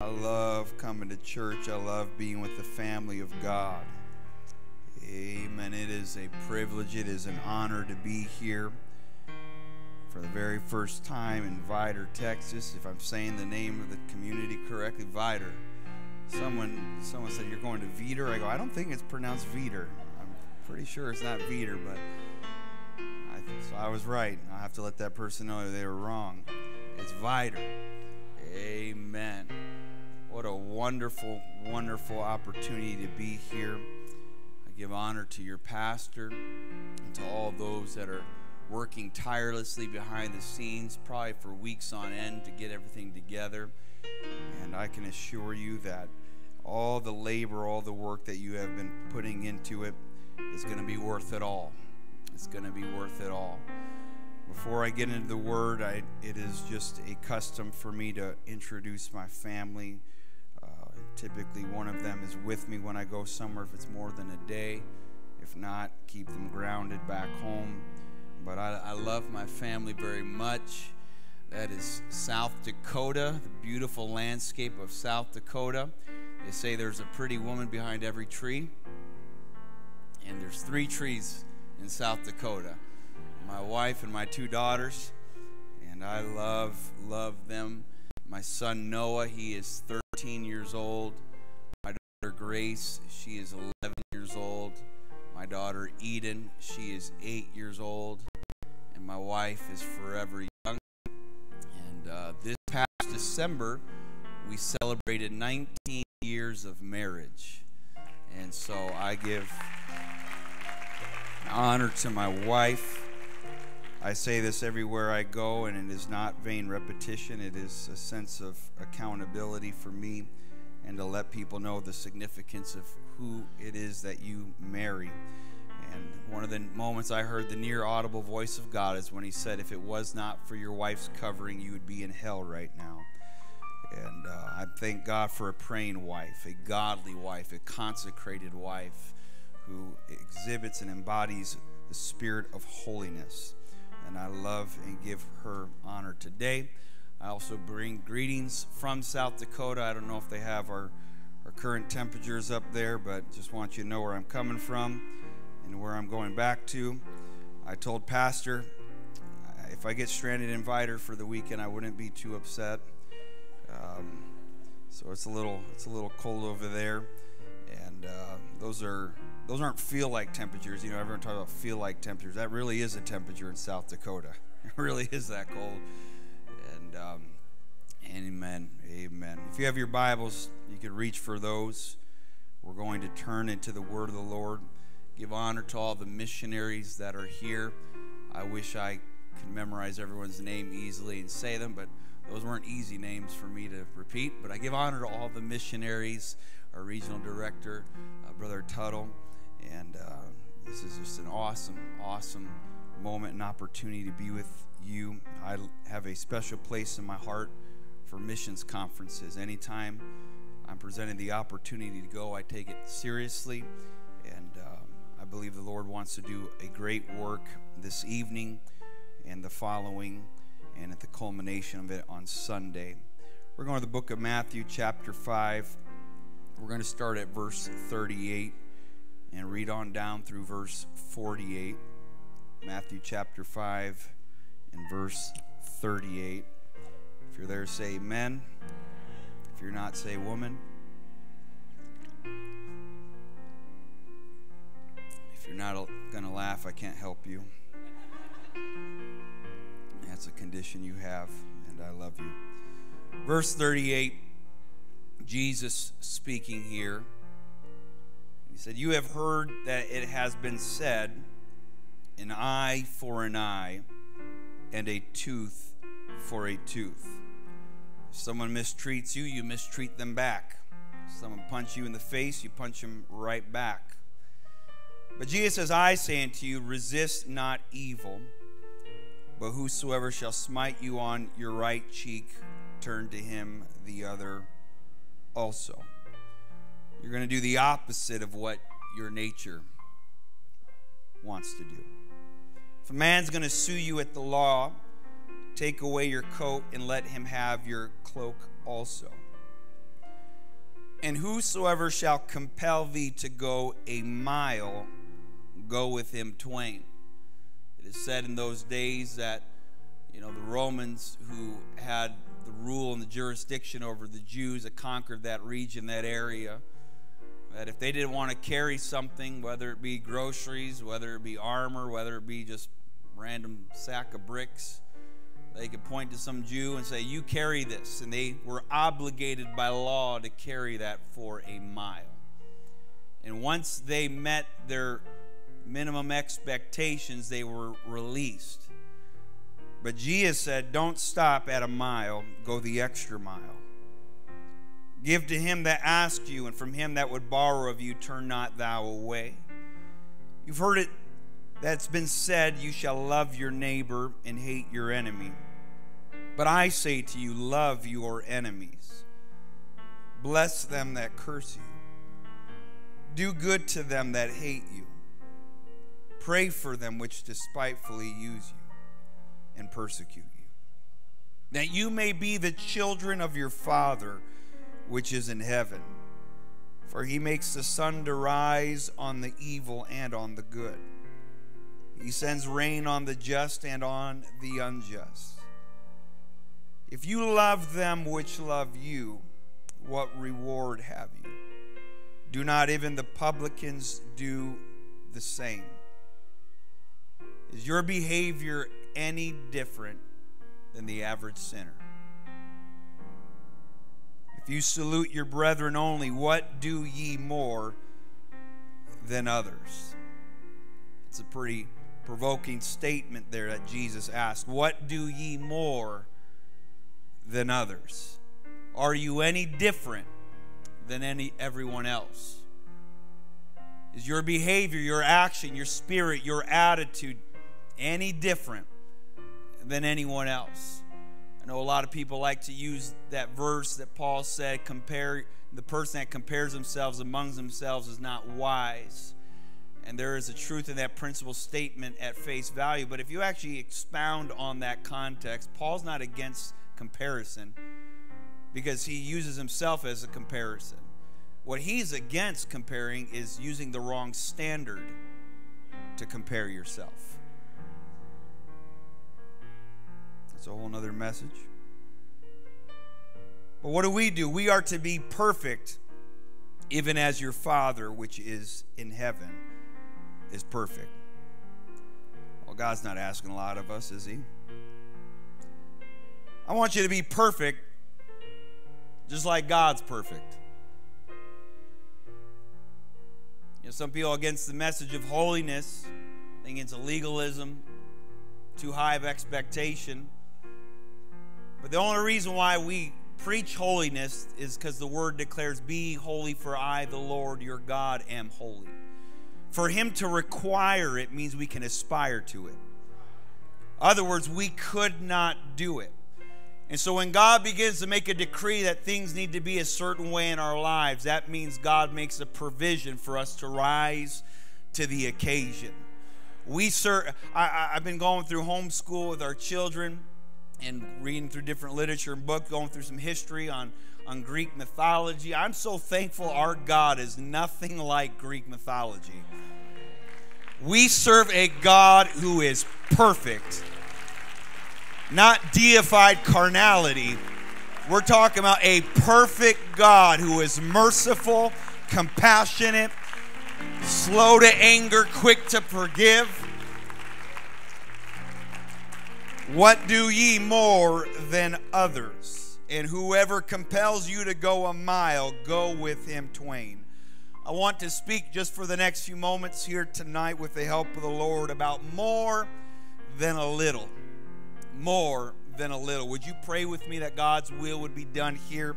I love coming to church. I love being with the family of God. Amen. It is a privilege, it is an honor to be here for the very first time in Vidor, Texas. If I'm saying the name of the community correctly, Vidor. Someone, someone said you're going to Vider. I go, I don't think it's pronounced Vider. I'm pretty sure it's not Vider, but I, so I was right. I have to let that person know they were wrong. It's Vidor. Amen. What a wonderful, wonderful opportunity to be here. I give honor to your pastor and to all those that are working tirelessly behind the scenes, probably for weeks on end, to get everything together. And I can assure you that all the labor, all the work that you have been putting into it is going to be worth it all. It's going to be worth it all. Before I get into the word, I, it is just a custom for me to introduce my family. Typically, one of them is with me when I go somewhere if it's more than a day. If not, keep them grounded back home. But I, I love my family very much. That is South Dakota, the beautiful landscape of South Dakota. They say there's a pretty woman behind every tree, and there's three trees in South Dakota my wife and my two daughters, and I love, love them. My son Noah, he is 13 years old. My daughter Grace, she is 11 years old. My daughter Eden, she is 8 years old. And my wife is forever young. And uh, this past December, we celebrated 19 years of marriage. And so I give honor to my wife. I say this everywhere I go, and it is not vain repetition. It is a sense of accountability for me and to let people know the significance of who it is that you marry. And one of the moments I heard the near audible voice of God is when He said, If it was not for your wife's covering, you would be in hell right now. And uh, I thank God for a praying wife, a godly wife, a consecrated wife who exhibits and embodies the spirit of holiness and I love and give her honor today. I also bring greetings from South Dakota. I don't know if they have our, our current temperatures up there, but just want you to know where I'm coming from and where I'm going back to. I told Pastor if I get stranded in Vidor for the weekend, I wouldn't be too upset. Um, so it's a little it's a little cold over there, and uh, those are those aren't feel like temperatures. You know, everyone talks about feel like temperatures. That really is a temperature in South Dakota. It really is that cold. And um, amen, amen. If you have your Bibles, you can reach for those. We're going to turn into the Word of the Lord. Give honor to all the missionaries that are here. I wish I could memorize everyone's name easily and say them, but those weren't easy names for me to repeat. But I give honor to all the missionaries, our regional director, uh, Brother Tuttle. And uh, this is just an awesome, awesome moment and opportunity to be with you. I have a special place in my heart for missions conferences. Anytime I'm presented the opportunity to go, I take it seriously. And um, I believe the Lord wants to do a great work this evening and the following, and at the culmination of it on Sunday. We're going to the book of Matthew, chapter 5. We're going to start at verse 38 and read on down through verse 48. Matthew chapter 5 and verse 38. If you're there, say amen. If you're not, say woman. If you're not going to laugh, I can't help you. That's a condition you have, and I love you. Verse 38, Jesus speaking here. He said, You have heard that it has been said, an eye for an eye, and a tooth for a tooth. If someone mistreats you, you mistreat them back. If someone punch you in the face, you punch them right back. But Jesus says, I say unto you, resist not evil, but whosoever shall smite you on your right cheek, turn to him the other also. You're going to do the opposite of what your nature wants to do. If a man's going to sue you at the law, take away your coat and let him have your cloak also. And whosoever shall compel thee to go a mile, go with him twain. It is said in those days that, you know, the Romans who had the rule and the jurisdiction over the Jews that conquered that region, that area, that if they didn't want to carry something, whether it be groceries, whether it be armor, whether it be just random sack of bricks, they could point to some Jew and say, You carry this. And they were obligated by law to carry that for a mile. And once they met their minimum expectations, they were released. But Jesus said, Don't stop at a mile, go the extra mile. Give to him that asks you, and from him that would borrow of you, turn not thou away. You've heard it that's been said, You shall love your neighbor and hate your enemy. But I say to you, love your enemies. Bless them that curse you. Do good to them that hate you. Pray for them which despitefully use you and persecute you. That you may be the children of your Father which is in heaven. For he makes the sun to rise on the evil and on the good. He sends rain on the just and on the unjust. If you love them which love you, what reward have you? Do not even the publicans do the same? Is your behavior any different than the average sinner? You salute your brethren only, what do ye more than others? It's a pretty provoking statement there that Jesus asked. What do ye more than others? Are you any different than any everyone else? Is your behavior, your action, your spirit, your attitude any different than anyone else? Know a lot of people like to use that verse that Paul said, compare the person that compares themselves among themselves is not wise. And there is a truth in that principle statement at face value. But if you actually expound on that context, Paul's not against comparison because he uses himself as a comparison. What he's against comparing is using the wrong standard to compare yourself. That's a whole other message. But what do we do? We are to be perfect, even as your Father, which is in heaven, is perfect. Well, God's not asking a lot of us, is He? I want you to be perfect, just like God's perfect. You know, some people against the message of holiness, think it's a legalism, too high of expectation. But the only reason why we preach holiness is because the word declares, Be holy, for I, the Lord your God, am holy. For him to require it means we can aspire to it. Other words, we could not do it. And so when God begins to make a decree that things need to be a certain way in our lives, that means God makes a provision for us to rise to the occasion. We serve, I, have been going through homeschool with our children and reading through different literature and books, going through some history on, on Greek mythology. I'm so thankful our God is nothing like Greek mythology. We serve a God who is perfect not deified carnality. We're talking about a perfect God who is merciful, compassionate, slow to anger, quick to forgive. What do ye more than others? And whoever compels you to go a mile, go with him twain. I want to speak just for the next few moments here tonight with the help of the Lord about more than a little more than a little. Would you pray with me that God's will would be done here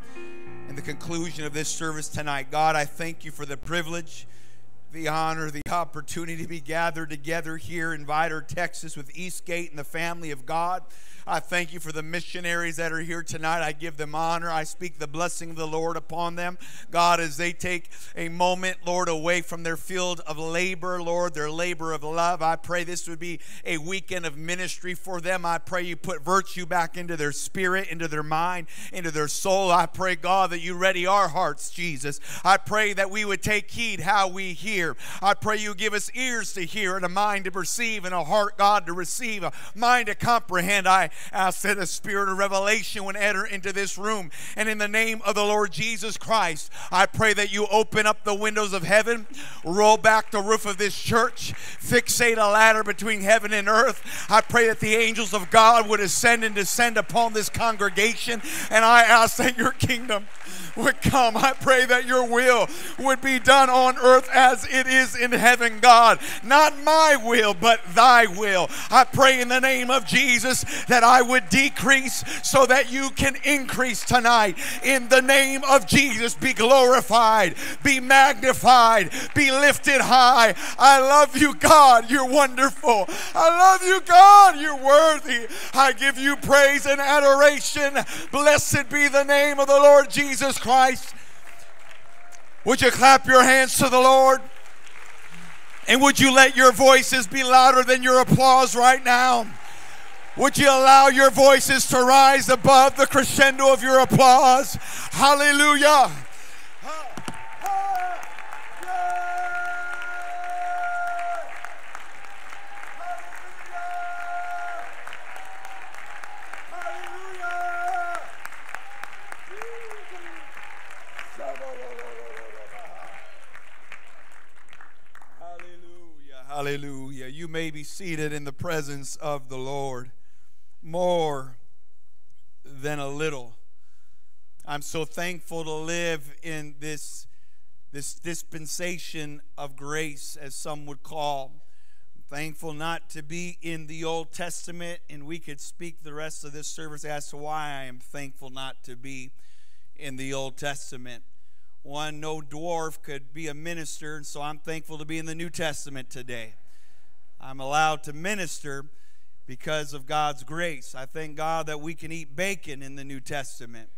in the conclusion of this service tonight? God, I thank you for the privilege the honor, the opportunity to be gathered together here in Vidor, Texas, with Eastgate and the family of God. I thank you for the missionaries that are here tonight. I give them honor. I speak the blessing of the Lord upon them. God, as they take a moment, Lord, away from their field of labor, Lord, their labor of love, I pray this would be a weekend of ministry for them. I pray you put virtue back into their spirit, into their mind, into their soul. I pray, God, that you ready our hearts, Jesus. I pray that we would take heed how we hear. I pray you give us ears to hear and a mind to perceive and a heart, God, to receive, a mind to comprehend. I ask that a spirit of revelation would enter into this room. And in the name of the Lord Jesus Christ, I pray that you open up the windows of heaven, roll back the roof of this church, fixate a ladder between heaven and earth. I pray that the angels of God would ascend and descend upon this congregation. And I ask that your kingdom would come. I pray that your will would be done on earth as it is in heaven, God. Not my will, but thy will. I pray in the name of Jesus that I would decrease so that you can increase tonight. In the name of Jesus, be glorified, be magnified, be lifted high. I love you, God. You're wonderful. I love you, God. You're worthy. I give you praise and adoration. Blessed be the name of the Lord Jesus Christ. Would you clap your hands to the Lord? And would you let your voices be louder than your applause right now? Would you allow your voices to rise above the crescendo of your applause? Hallelujah. Hallelujah. You may be seated in the presence of the Lord more than a little. I'm so thankful to live in this, this dispensation of grace, as some would call. I'm thankful not to be in the Old Testament, and we could speak the rest of this service as to why I am thankful not to be in the Old Testament. One, no dwarf could be a minister, and so I'm thankful to be in the New Testament today. I'm allowed to minister because of God's grace. I thank God that we can eat bacon in the New Testament.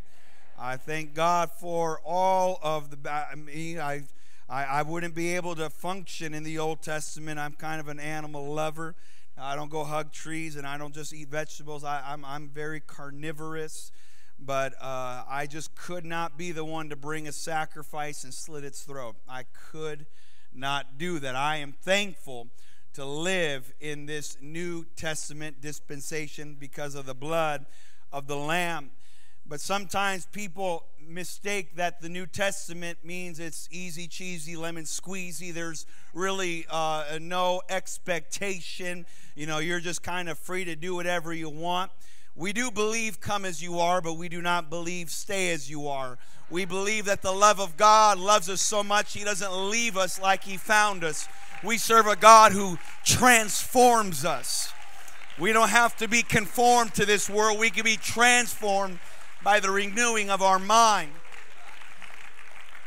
I thank God for all of the. I mean, I, I, I wouldn't be able to function in the Old Testament. I'm kind of an animal lover. I don't go hug trees and I don't just eat vegetables. I, I'm, I'm very carnivorous but uh, I just could not be the one to bring a sacrifice and slit its throat. I could not do that. I am thankful to live in this New Testament dispensation because of the blood of the Lamb. But sometimes people mistake that the New Testament means it's easy, cheesy, lemon squeezy. There's really uh, no expectation. You know, you're just kind of free to do whatever you want. We do believe come as you are, but we do not believe stay as you are. We believe that the love of God loves us so much, He doesn't leave us like He found us. We serve a God who transforms us. We don't have to be conformed to this world, we can be transformed by the renewing of our mind.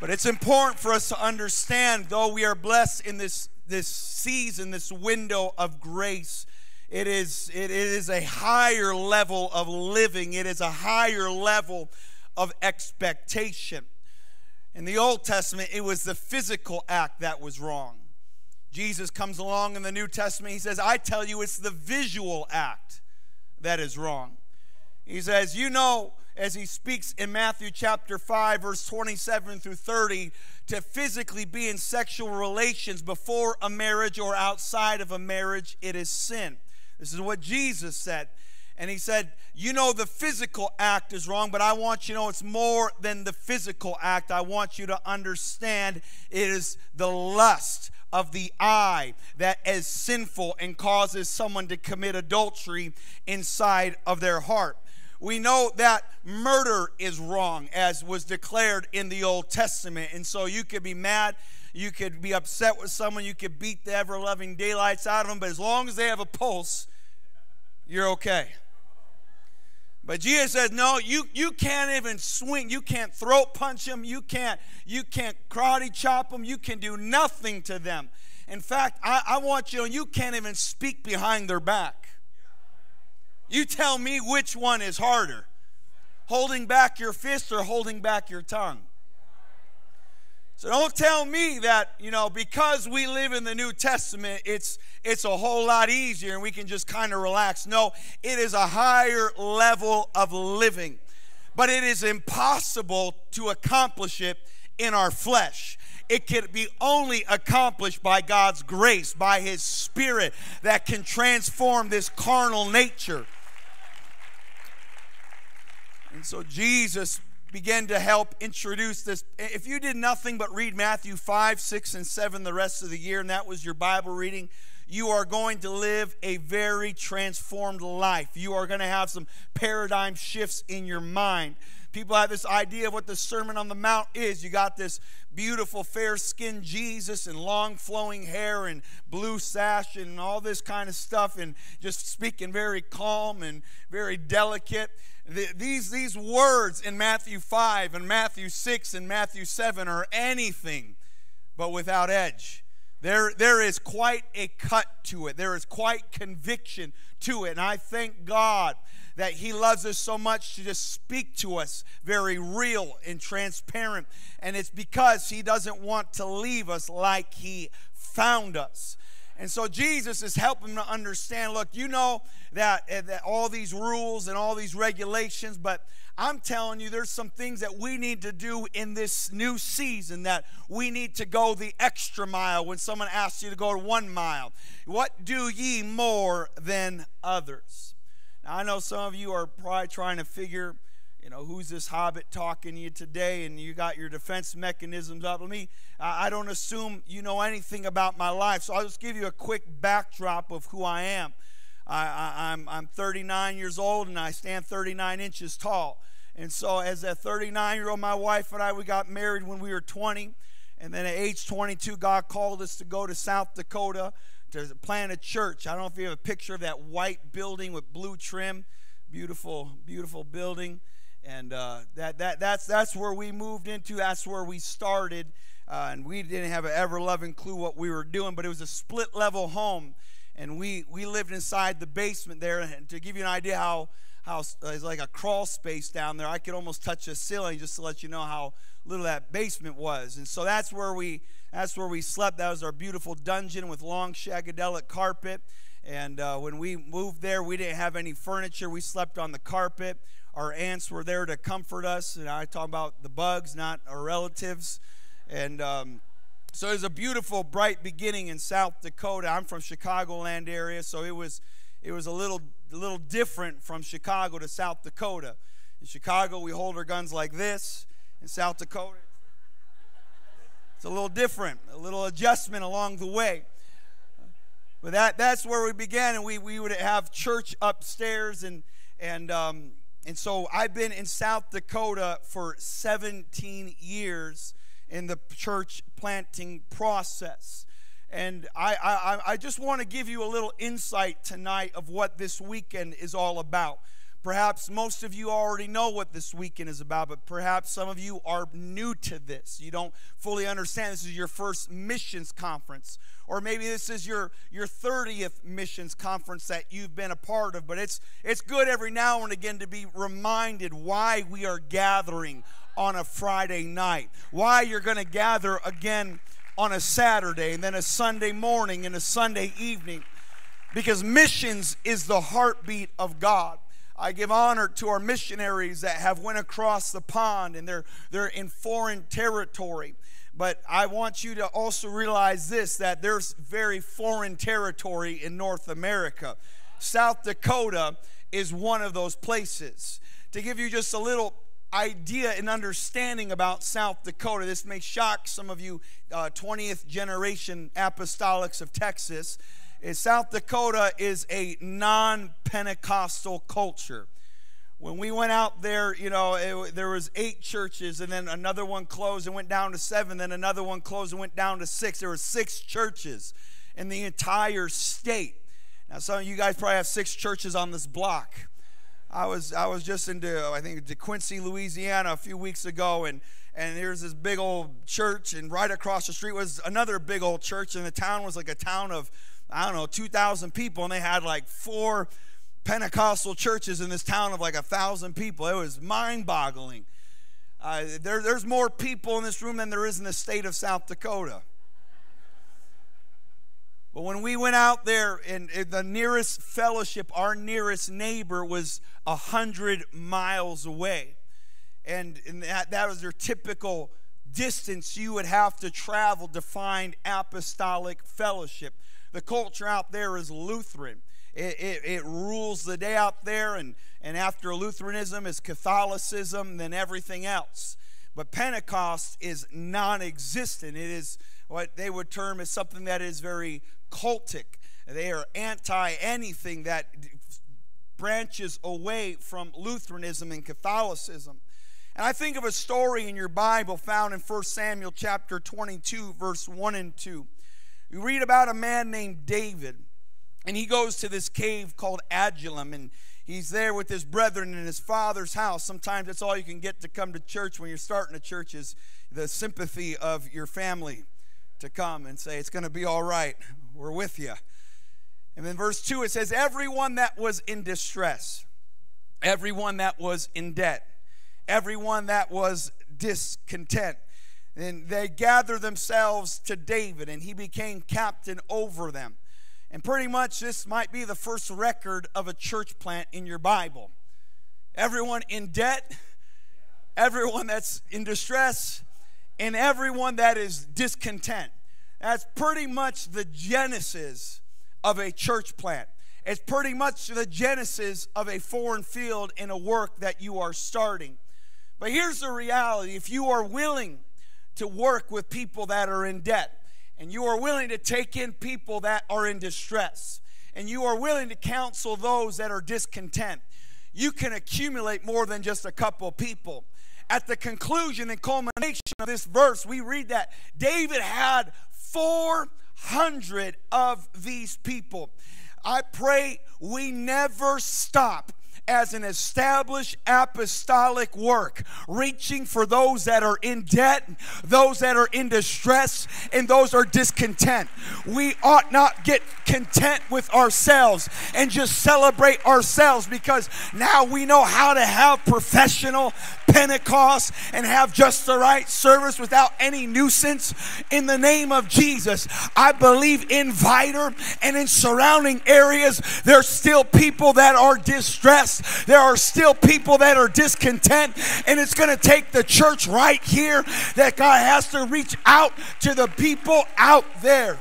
But it's important for us to understand, though we are blessed in this, this season, this window of grace it is, it is a higher level of living, it is a higher level of expectation. In the Old Testament, it was the physical act that was wrong. Jesus comes along in the New Testament, he says, I tell you, it's the visual act that is wrong. He says, You know, as he speaks in Matthew chapter 5, verse 27 through 30, to physically be in sexual relations before a marriage or outside of a marriage, it is sin. This is what Jesus said. And he said, You know, the physical act is wrong, but I want you to know it's more than the physical act. I want you to understand it is the lust of the eye that is sinful and causes someone to commit adultery inside of their heart. We know that murder is wrong, as was declared in the Old Testament. And so you could be mad you could be upset with someone. You could beat the ever loving daylights out of them. But as long as they have a pulse, you're okay. But Jesus says, no, you, you can't even swing. You can't throat punch them. You can't, you can't karate chop them. You can do nothing to them. In fact, I, I want you, you can't even speak behind their back. You tell me which one is harder holding back your fist or holding back your tongue. So don't tell me that, you know, because we live in the New Testament, it's it's a whole lot easier and we can just kind of relax. No, it is a higher level of living. But it is impossible to accomplish it in our flesh. It can be only accomplished by God's grace, by His Spirit that can transform this carnal nature. And so Jesus began to help introduce this. If you did nothing but read Matthew 5, 6, and 7 the rest of the year, and that was your Bible reading, you are going to live a very transformed life. You are going to have some paradigm shifts in your mind. People have this idea of what the Sermon on the Mount is. You got this beautiful, fair skinned Jesus and long flowing hair and blue sash and all this kind of stuff, and just speaking very calm and very delicate. The, these, these words in Matthew 5 and Matthew 6 and Matthew 7 are anything but without edge. There, there is quite a cut to it. There is quite conviction to it. And I thank God that He loves us so much to just speak to us very real and transparent. And it's because He doesn't want to leave us like He found us. And so Jesus is helping them to understand look, you know that, eh, that all these rules and all these regulations, but I'm telling you, there's some things that we need to do in this new season that we need to go the extra mile when someone asks you to go one mile. What do ye more than others? Now, I know some of you are probably trying to figure you know, who's this hobbit talking to you today? And you got your defense mechanisms up. Let me, I don't assume you know anything about my life, so I'll just give you a quick backdrop of who I am. I, am I'm, I'm 39 years old and I stand 39 inches tall. And so, as a 39 year old, my wife and I, we got married when we were 20. And then at age 22, God called us to go to South Dakota to plant a church. I don't know if you have a picture of that white building with blue trim. Beautiful, beautiful building and uh, that, that, that's, that's where we moved into. That's where we started. Uh, and we didn't have an ever loving clue what we were doing, but it was a split level home. And we, we lived inside the basement there. And to give you an idea how, how uh, it's like a crawl space down there, I could almost touch the ceiling just to let you know how little that basement was. And so that's where we, that's where we slept. That was our beautiful dungeon with long shagadelic carpet. And uh, when we moved there, we didn't have any furniture. We slept on the carpet. Our aunts were there to comfort us. And I talk about the bugs, not our relatives. And um, so it was a beautiful, bright beginning in South Dakota. I'm from Chicagoland area, so it was it was a little a little different from Chicago to South Dakota. In Chicago, we hold our guns like this. In South Dakota, it's a little different, a little adjustment along the way. But that, that's where we began, and we, we would have church upstairs, and, and um, and so I've been in South Dakota for 17 years in the church planting process. And I, I, I just want to give you a little insight tonight of what this weekend is all about. Perhaps most of you already know what this weekend is about, but perhaps some of you are new to this. You don't fully understand. This is your first missions conference, or maybe this is your, your 30th missions conference that you've been a part of. But it's, it's good every now and again to be reminded why we are gathering on a Friday night, why you're going to gather again on a Saturday, and then a Sunday morning, and a Sunday evening, because missions is the heartbeat of God. I give honor to our missionaries that have went across the pond and they're, they're in foreign territory. But I want you to also realize this that there's very foreign territory in North America. South Dakota is one of those places. To give you just a little idea and understanding about South Dakota, this may shock some of you uh, 20th generation apostolics of Texas Eh, South Dakota is a non Pentecostal culture. When we went out there, you know, it, there was eight churches, and then another one closed and went down to seven. Then another one closed and went down to six. There were six churches in the entire state. Now, some of you guys probably have six churches on this block. I was I was just into I think De DeQuincy, Louisiana a few weeks ago, and and there's this big old church, and right across the street was another big old church, and the town was like a town of I don't know 2,000 people, and they had like four Pentecostal churches in this town of like a thousand people. It was mind-boggling. Uh, there, there's more people in this room than there is in the state of South Dakota. But when we went out there, and the nearest fellowship, our nearest neighbor was a hundred miles away, and, and that, that was their typical distance you would have to travel to find apostolic fellowship. The culture out there is Lutheran. It, it, it, rules the day out there, and, and after Lutheranism is Catholicism, then everything else. But Pentecost is non existent. It is what they would term as something that is very cultic. They are anti anything that branches away from Lutheranism and Catholicism. And I think of a story in your Bible found in 1 Samuel chapter 22, verse 1 and 2. You read about a man named David, and he goes to this cave called Adullam, and he's there with his brethren in his father's house. Sometimes that's all you can get to come to church when you're starting a church is the sympathy of your family to come and say, It's going to be all right. We're with you. And then verse 2 it says, Everyone that was in distress, everyone that was in debt, everyone that was discontent. And they gathered themselves to David, and he became captain over them. And pretty much this might be the first record of a church plant in your Bible. Everyone in debt, everyone that's in distress, and everyone that is discontent. That's pretty much the genesis of a church plant. It's pretty much the genesis of a foreign field in a work that you are starting. But here's the reality if you are willing to work with people that are in debt, and you are willing to take in people that are in distress, and you are willing to counsel those that are discontent, you can accumulate more than just a couple of people. At the conclusion and culmination of this verse, we read that David had 400 of these people. I pray we never stop as an established apostolic work, reaching for those that are in debt, those that are in distress, and those are discontent. We ought not get content with ourselves and just celebrate ourselves because now we know how to have professional Pentecost and have just the right service without any nuisance in the name of Jesus. I believe in Vidor and in surrounding areas, there's still people that are distressed. There are still people that are discontent, and it's going to take the church right here that God has to reach out to the people out there.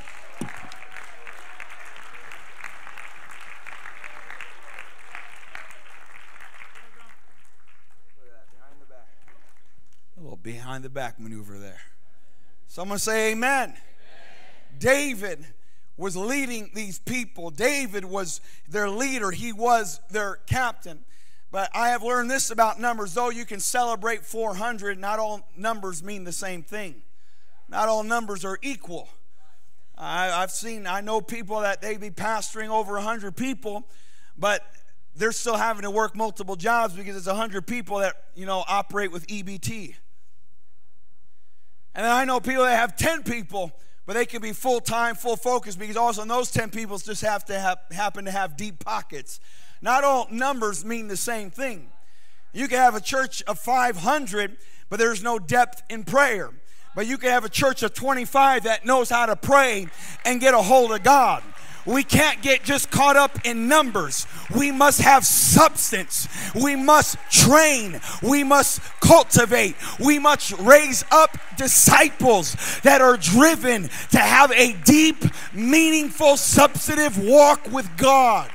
behind the back maneuver there. Someone say amen. amen. David was leading these people. David was their leader. He was their captain. But I have learned this about numbers. Though you can celebrate 400, not all numbers mean the same thing. Not all numbers are equal. I, have seen, I know people that they be pastoring over 100 people, but they're still having to work multiple jobs because it's 100 people that, you know, operate with EBT. And then I know people that have 10 people, but they can be full time, full focus because also those 10 people just have to have, happen to have deep pockets. Not all numbers mean the same thing. You can have a church of 500, but there's no depth in prayer. But you can have a church of 25 that knows how to pray and get a hold of God. We can't get just caught up in numbers. We must have substance. We must train. We must cultivate. We must raise up disciples that are driven to have a deep, meaningful, substantive walk with God.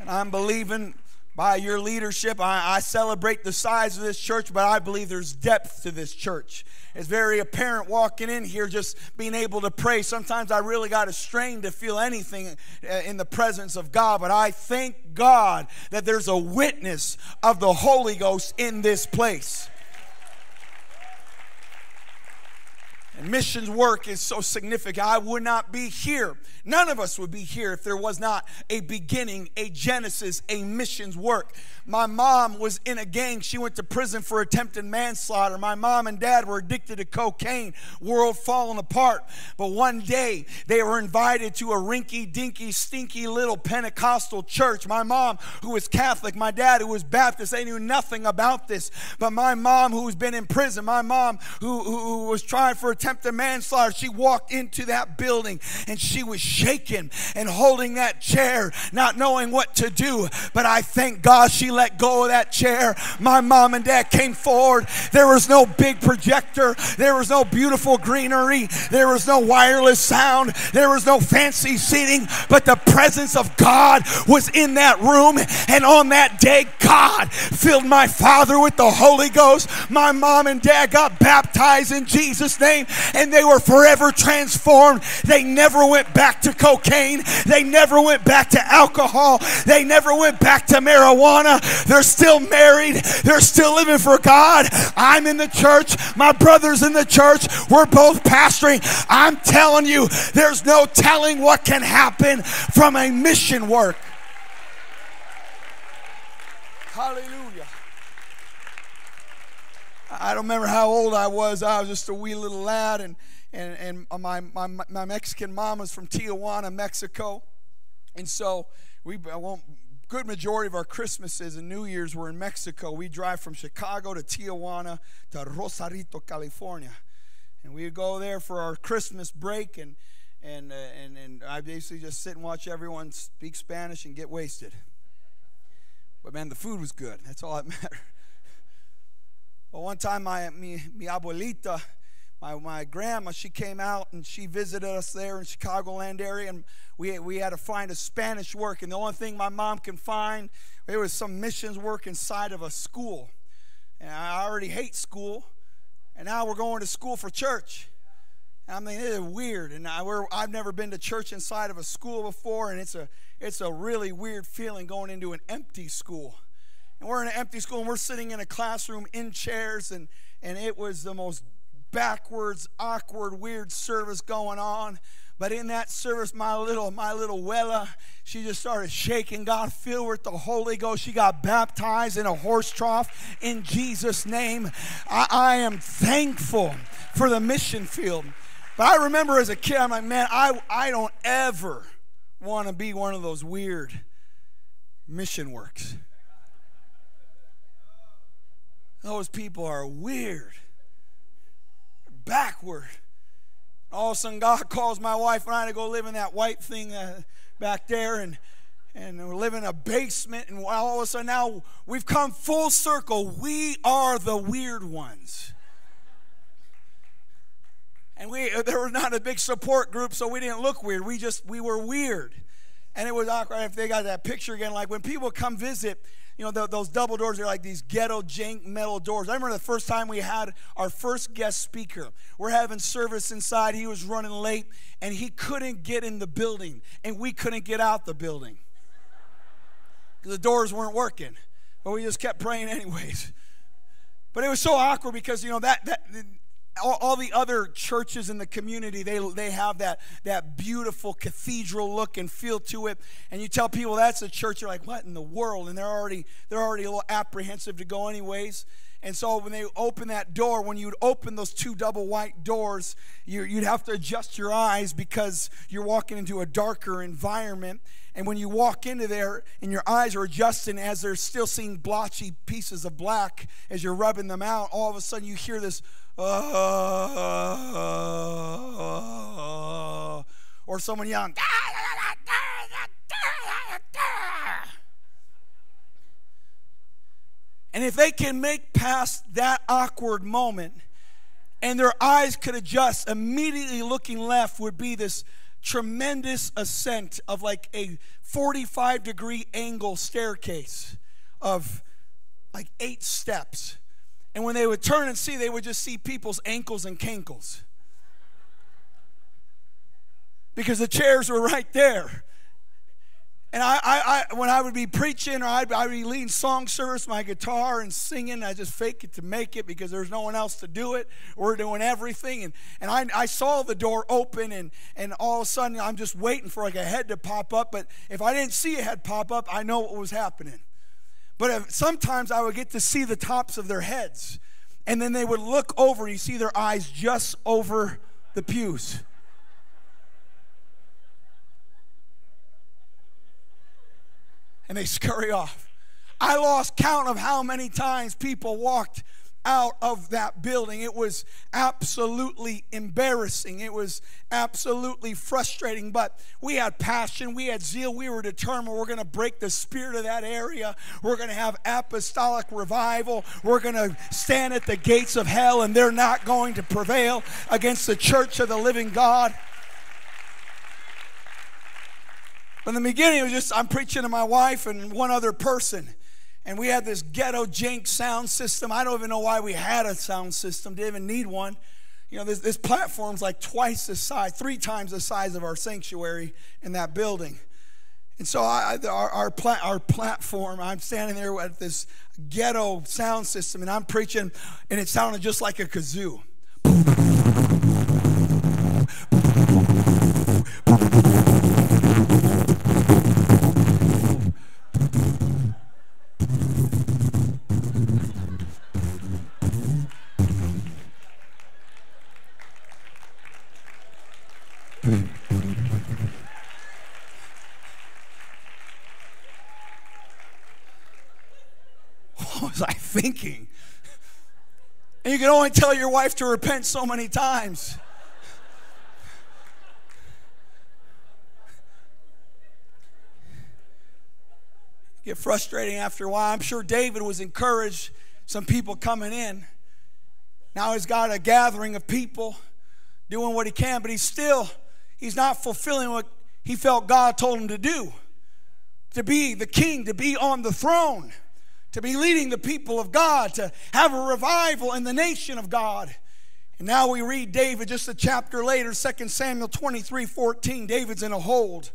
And I'm believing by your leadership. I, I, celebrate the size of this church, but I believe there's depth to this church. It's very apparent walking in here, just being able to pray. Sometimes I really got to strain to feel anything uh, in the presence of God, but I thank God that there's a witness of the Holy Ghost in this place. And missions work is so significant. I would not be here. None of us would be here if there was not a beginning, a genesis, a missions work. My mom was in a gang. She went to prison for attempted manslaughter. My mom and dad were addicted to cocaine, world falling apart. But one day they were invited to a rinky dinky, stinky little Pentecostal church. My mom, who was Catholic, my dad, who was Baptist, they knew nothing about this. But my mom, who's been in prison, my mom, who, who, was trying for attempted manslaughter, she walked into that building and she was shaking and holding that chair, not knowing what to do. But I thank God she let go of that chair. My mom and dad came forward. There was no big projector, there was no beautiful greenery, there was no wireless sound, there was no fancy seating, but the presence of God was in that room. And on that day, God filled my father with the Holy Ghost. My mom and dad got baptized in Jesus' name, and they were forever transformed. They never went back to cocaine, they never went back to alcohol, they never went back to marijuana. They're still married, they're still living for God. I'm in the church, my brother's in the church, we're both pastoring. I'm telling you, there's no telling what can happen from a mission work. Hallelujah. I don't remember how old I was. I was just a wee little lad, and, and, and my, my, my Mexican mom was from Tijuana, Mexico. And so we, I won't, good majority of our Christmases and New Year's were in Mexico. We drive from Chicago to Tijuana to Rosarito, California. And we'd go there for our Christmas break, and, and, uh, and, and I basically just sit and watch everyone speak Spanish and get wasted. But man, the food was good. That's all that mattered. Well, one time, my, mi, mi abuelita, my, my grandma, she came out and she visited us there in Chicagoland area, and we, we had to find a Spanish work. And the only thing my mom can find, there was some missions work inside of a school. And I already hate school, and now we're going to school for church. I mean, it is weird, and I, have never been to church inside of a school before, and it's a it's a really weird feeling going into an empty school. And we're in an empty school, and we're sitting in a classroom in chairs, and and it was the most backwards, awkward, weird service going on. But in that service, my little, my little Wella, she just started shaking, God, filled with the Holy Ghost. She got baptized in a horse trough in Jesus' name. I, I am thankful for the mission field. But I remember as a kid, I'm like, man, I, I don't ever want to be one of those weird mission works. Those people are weird, backward. All of a sudden, God calls my wife and I to go live in that white thing uh, back there, and and we live in a basement. And all of a sudden, now we've come full circle. We are the weird ones. And we there was not a big support group, so we didn't look weird. We just we were weird. And it was awkward if they got that picture again. Like when people come visit, you know, the, those double doors are like these ghetto jank metal doors. I remember the first time we had our first guest speaker. We're having service inside. He was running late and he couldn't get in the building, and we couldn't get out the building because the doors weren't working. But we just kept praying anyways. But it was so awkward because you know that that all, all, the other churches in the community they, they have that, that beautiful cathedral look and feel to it. And you tell people that's a church you're like what in the world? And they're already they're already a little apprehensive to go anyways. And so when they open that door when you'd open those two double white doors you, you'd have to adjust your eyes because you're walking into a darker environment. And when you walk into there and your eyes are adjusting as they're still seeing blotchy pieces of black as you're rubbing them out all of a sudden you hear this or someone yelling, and if they can make past that awkward moment and their eyes could adjust, immediately looking left would be this tremendous ascent of like a 45 degree angle staircase of like eight steps. And when they would turn and see, they would just see people's ankles and cankles. Because the chairs were right there. and I, I, I, when I would be preaching or I'd, I'd be leading song service, my guitar and singing, I just fake it to make it because there's no one else to do it. We're doing everything. And, and I, I saw the door open, and, and all of a sudden I'm just waiting for like a head to pop up. But if I didn't see a head pop up, I know what was happening. But sometimes I would get to see the tops of their heads. And then they would look over, and you see their eyes just over the pews. and they scurry off. I lost count of how many times people walked out of that building. It was absolutely embarrassing. It was absolutely frustrating. But we had passion, we had zeal, we were determined we're going to break the spirit of that area. We're going to have apostolic revival. We're going to stand at the gates of hell, and they're not going to prevail against the church of the living God. But in the beginning, it was just I'm preaching to my wife and one other person. And we had this ghetto jank sound system. I don't even know why we had a sound system, didn't even need one. You know, this, this platform's like twice the size, three times the size of our sanctuary in that building. And so I, our, our, pla- our platform, I'm standing there with this ghetto sound system and I'm preaching, and it sounded just like a kazoo. And you can only tell your wife to repent so many times. Get frustrating after a while. I'm sure David was encouraged, some people coming in. Now he's got a gathering of people doing what he can, but he's still, he's not fulfilling what he felt God told him to do to be the king, to be on the throne to be leading the people of God, to have a revival in the nation of God. And now we read David just a chapter later, 2 Samuel 23 14. David's in a hold.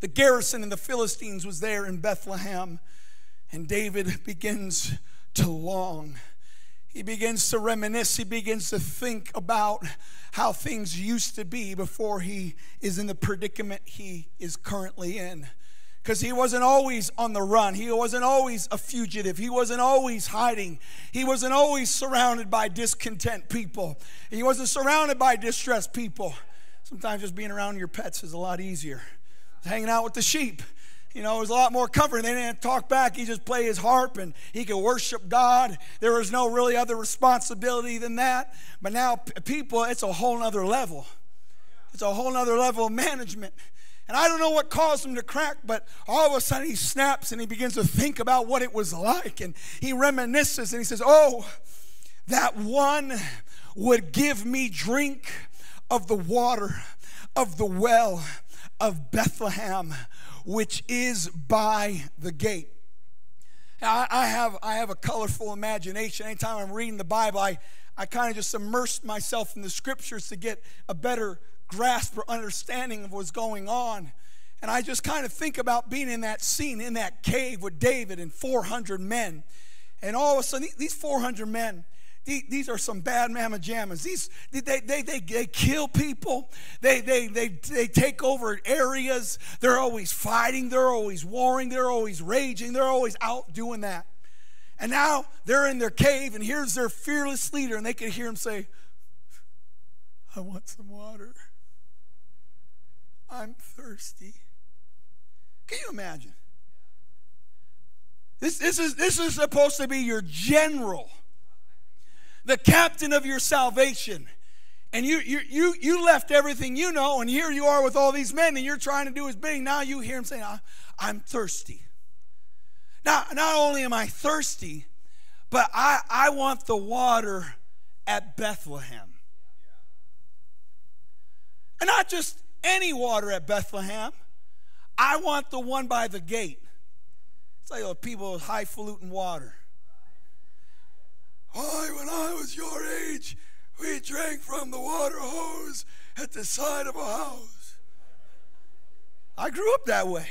The garrison and the Philistines was there in Bethlehem, and David begins to long. He begins to reminisce, he begins to think about how things used to be before he is in the predicament he is currently in because he wasn't always on the run. He wasn't always a fugitive. He wasn't always hiding. He wasn't always surrounded by discontent people. He wasn't surrounded by distressed people. Sometimes just being around your pets is a lot easier. Hanging out with the sheep, you know, it was a lot more comforting. They didn't talk back. He just play his harp and he could worship God. There was no really other responsibility than that. But now people, it's a whole other level. It's a whole other level of management. And I don't know what caused him to crack, but all of a sudden he snaps and he begins to think about what it was like. And he reminisces and he says, Oh, that one would give me drink of the water of the well of Bethlehem, which is by the gate. I, I have, I have a colorful imagination. Anytime I'm reading the Bible, I, I kind of just immerse myself in the scriptures to get a better grasp or understanding of what's going on. And I just kind of think about being in that scene, in that cave with David and 400 men. And all of a sudden, these 400 men, these are some bad mamma jammas. These, they, they, they, they kill people. They, they, they, they take over areas. They're always fighting. They're always warring. They're always raging. They're always out doing that. And now they're in their cave, and here's their fearless leader, and they can hear him say, I want some water. I'm thirsty. Can you imagine? This, this, is, this is supposed to be your general, the captain of your salvation. And you, you, you, you left everything you know, and here you are with all these men, and you're trying to do his bidding. Now you hear him saying, I'm thirsty. Now, not only am I thirsty, but I, I want the water at Bethlehem. And not just any water at Bethlehem. I want the one by the gate. It's like oh, people with highfalutin water. Oh, when I was your age, we drank from the water hose at the side of a house. I grew up that way.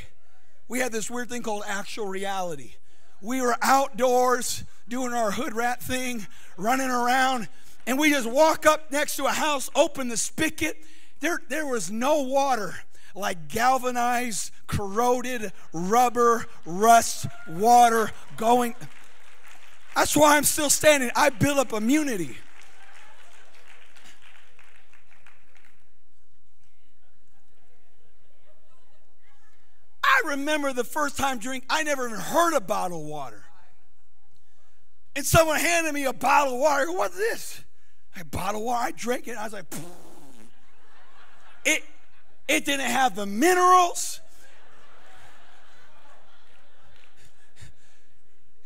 we had this weird thing called actual reality. We were outdoors doing our hood rat thing, running around, and we just walk up next to a house, open the spigot. There, there was no water like galvanized, corroded rubber, rust, water going. That's why I'm still standing. I built up immunity. I remember the first time drink, I never even heard of bottled water. And someone handed me a bottle of water. What's this? I bottled water. I drank it. I was like. It, it didn't have the minerals.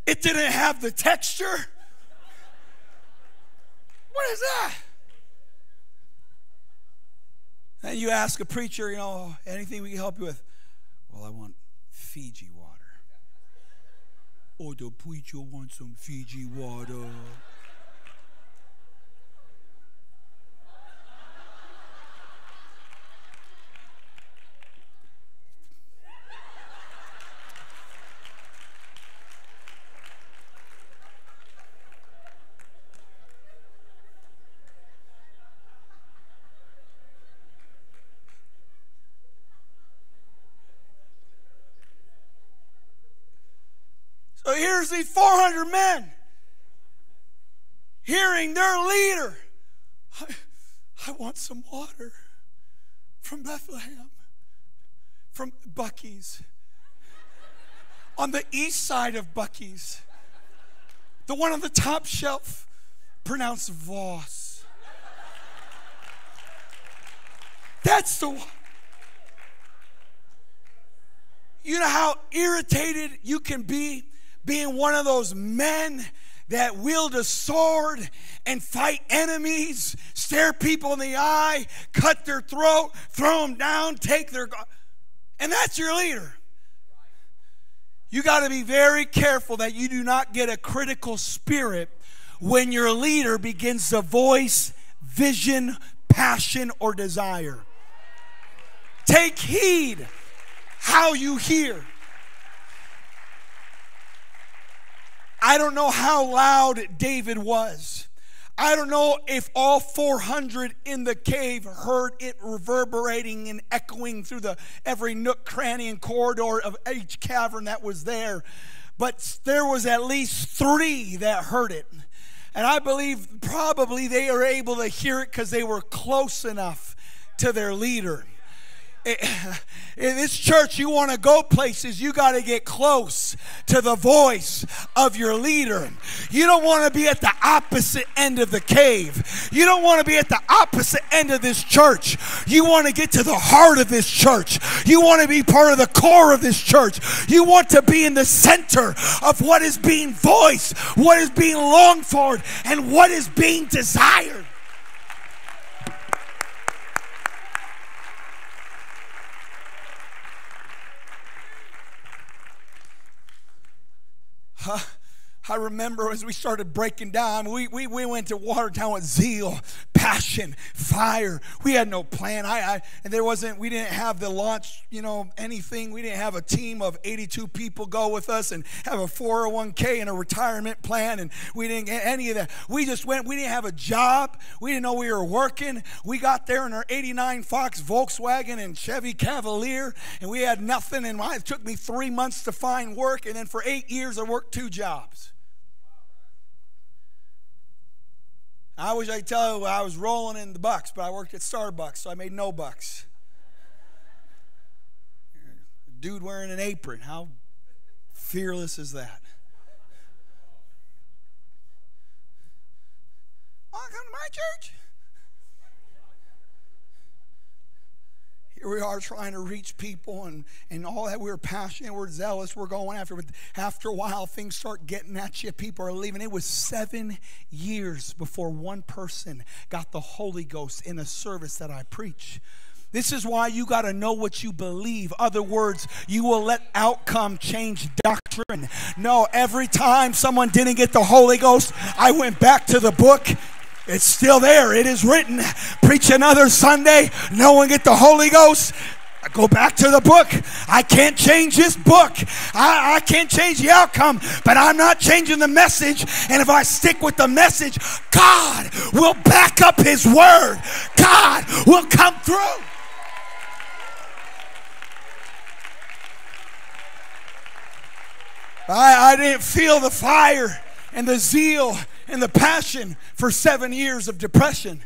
It didn't have the texture. What is that? And you ask a preacher, you know, anything we can help you with? Well, I want Fiji water. Oh, the preacher wants some Fiji water. So these 400 men hearing their leader. I, I want some water from Bethlehem, from Buc-ee's, on the east side of Buc-ee's, the one on the top shelf, pronounced Voss. That's the one. You know how irritated you can be being one of those men that wield a sword and fight enemies, stare people in the eye, cut their throat, throw them down, take their. And that's your leader. You got to be very careful that you do not get a critical spirit when your leader begins to voice vision, passion, or desire. Take heed how you hear. I don't know how loud David was. I don't know if all 400 in the cave heard it reverberating and echoing through the every nook, cranny, and corridor of each cavern that was there. But there was at least three that heard it. And I believe probably they are able to hear it because they were close enough to their leader in this church, you want to go places, you got to get close to the voice of your leader. You don't want to be at the opposite end of the cave. You don't want to be at the opposite end of this church. You want to get to the heart of this church. You want to be part of the core of this church. You want to be in the center of what is being voiced, what is being longed for, and what is being desired. Huh? I remember as we started breaking down, we, we, we went to Watertown with zeal, passion, fire. We had no plan. I, I and there wasn't, we didn't have the launch, you know, anything. We didn't have a team of 82 people go with us and have a 401k and a retirement plan. And we didn't get any of that. We just went, we didn't have a job. We didn't know we were working. We got there in our 89 Fox Volkswagen and Chevy Cavalier, and we had nothing. And it took me three months to find work. And then for eight years, I worked two jobs. I wish I could tell you I was rolling in the bucks, but I worked at Starbucks, so I made no bucks. Dude wearing an apron. How fearless is that? Want to come to my church? Here we are trying to reach people and, and all that. We're passionate, we're zealous, we're going after. But after a while, things start getting at you. People are leaving. It was seven years before one person got the Holy Ghost in a service that I preach. This is why you got to know what you believe. Other words, you will let outcome change doctrine. No, every time someone didn't get the Holy Ghost, I went back to the book it's still there. It is written. Preach another Sunday. No one get the Holy Ghost. I go back to the book. I can't change this book. I, I can't change the outcome, but I'm not changing the message. And if I stick with the message, God will back up His word. God will come through. I, I didn't feel the fire and the zeal and the passion for seven years of depression.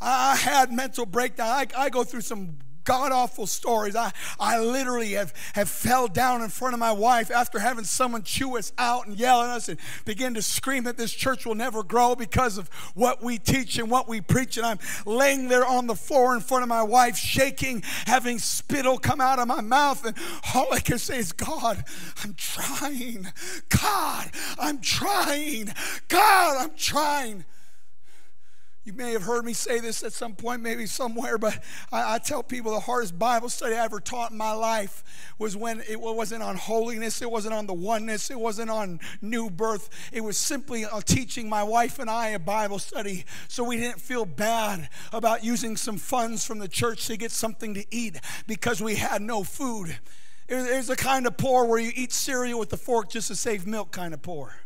I had mental breakdown. I, I go through some god awful stories. I, I literally have, have fell down in front of my wife after having someone chew us out and yell at us and begin to scream that this church will never grow because of what we teach and what we preach. And I'm laying there on the floor in front of my wife, shaking, having spittle come out of my mouth. And all I can say is, God, I'm trying. God, I'm trying. God, I'm trying. You may have heard me say this at some point, maybe somewhere, but I, I, tell people the hardest Bible study I ever taught in my life was when it wasn't on holiness, it wasn't on the oneness, it wasn't on new birth. It was simply uh, teaching my wife and I a Bible study so we didn't feel bad about using some funds from the church to get something to eat because we had no food. It was, it was the kind of poor where you eat cereal with the fork just to save milk kind of poor.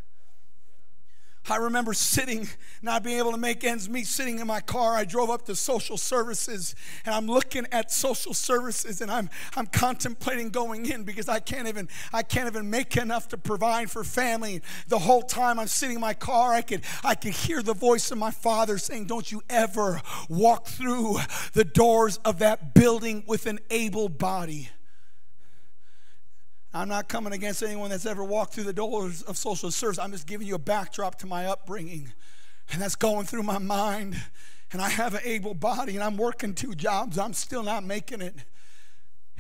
I remember sitting, not being able to make ends meet, sitting in my car. I drove up to social services and I'm looking at social services and I'm, I'm contemplating going in because I can't even I can't even make enough to provide for family. The whole time I'm sitting in my car, I could I could hear the voice of my father saying, Don't you ever walk through the doors of that building with an able body. I'm not coming against anyone that's ever walked through the doors of social service. I'm just giving you a backdrop to my upbringing. And that's going through my mind. And I have an able body and I'm working two jobs. I'm still not making it.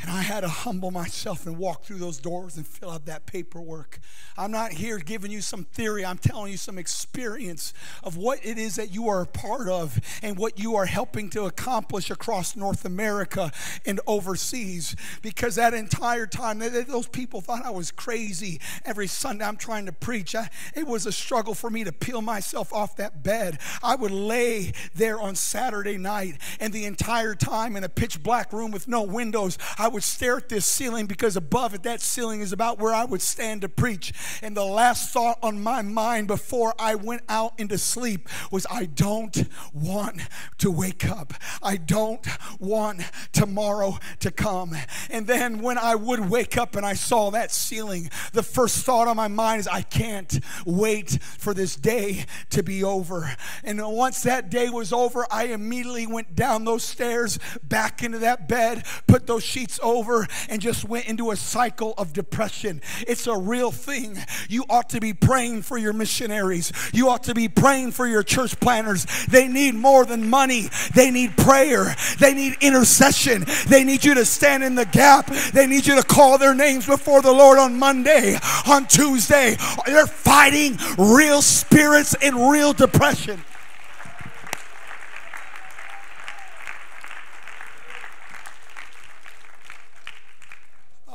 And I had to humble myself and walk through those doors and fill out that paperwork. I'm not here giving you some theory. I'm telling you some experience of what it is that you are a part of and what you are helping to accomplish across North America and overseas. Because that entire time, those people thought I was crazy. Every Sunday I'm trying to preach. I, it was a struggle for me to peel myself off that bed. I would lay there on Saturday night, and the entire time in a pitch black room with no windows, I I would stare at this ceiling because above it, that ceiling is about where I would stand to preach. And the last thought on my mind before I went out into sleep was, I don't want to wake up. I don't want tomorrow to come. And then when I would wake up and I saw that ceiling, the first thought on my mind is, I can't wait for this day to be over. And once that day was over, I immediately went down those stairs, back into that bed, put those sheets over and just went into a cycle of depression. It's a real thing. You ought to be praying for your missionaries. You ought to be praying for your church planners. They need more than money, they need prayer, they need intercession. They need you to stand in the gap. They need you to call their names before the Lord on Monday, on Tuesday. They're fighting real spirits and real depression.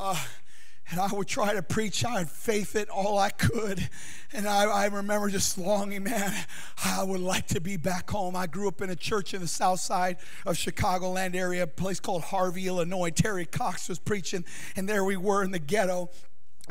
Uh, and I would try to preach. I'd faith it all I could. And I, I, remember just longing, man, I would like to be back home. I grew up in a church in the south side of Chicagoland area, a place called Harvey, Illinois. Terry Cox was preaching, and there we were in the ghetto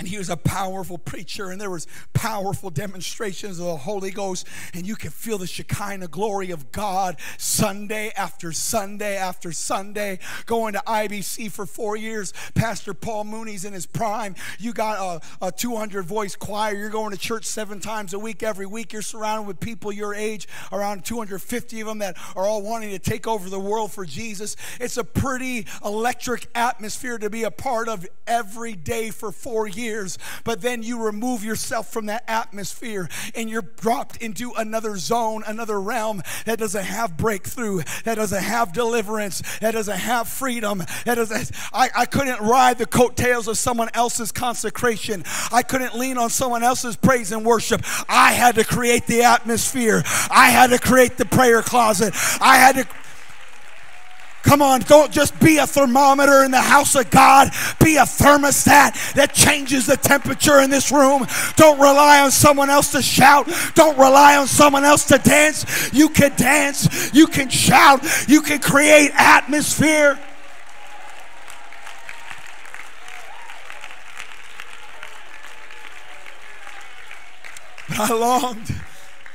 and he was a powerful preacher and there was powerful demonstrations of the holy ghost and you could feel the shekinah glory of god sunday after sunday after sunday. Going to ibc for four years pastor paul mooney's in his prime. You got a, a 200 voice choir. You're going to church seven times a week. Every week you're surrounded with people your age around 250 of them that are all wanting to take over the world for jesus. It's a pretty electric atmosphere to be a part of every day for four years years, but then you remove yourself from that atmosphere and you're dropped into another zone, another realm that doesn't have breakthrough, that doesn't have deliverance, that doesn't have freedom, that doesn't. I, I couldn't ride the coattails of someone else's consecration. I couldn't lean on someone else's praise and worship. I had to create the atmosphere. I had to create the prayer closet. I had to Come on, don't just be a thermometer in the house of God. Be a thermostat that changes the temperature in this room. Don't rely on someone else to shout. Don't rely on someone else to dance. You can dance, you can shout, you can create atmosphere. But I longed.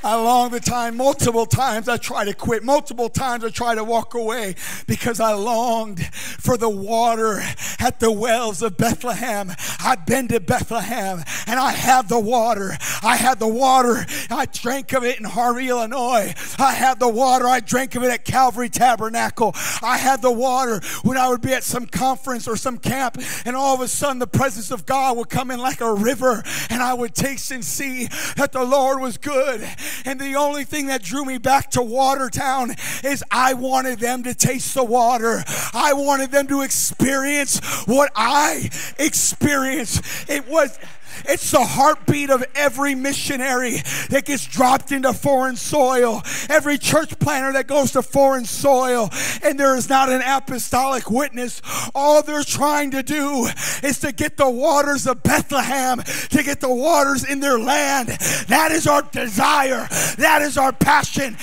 I long the time, multiple times I tried to quit, multiple times I tried to walk away because I longed for the water at the wells of Bethlehem. I've been to Bethlehem and I have the water. I had the water. I drank of it in Harvey, Illinois. I had the water. I drank of it at Calvary Tabernacle. I had the water when I would be at some conference or some camp and all of a sudden the presence of God would come in like a river and I would taste and see that the Lord was good and the only thing that drew me back to Watertown is I wanted them to taste the water. I wanted them to experience what I experienced. It was. It's the heartbeat of every missionary that gets dropped into foreign soil, every church planter that goes to foreign soil, and there is not an apostolic witness. All they're trying to do is to get the waters of Bethlehem, to get the waters in their land. That is our desire, that is our passion.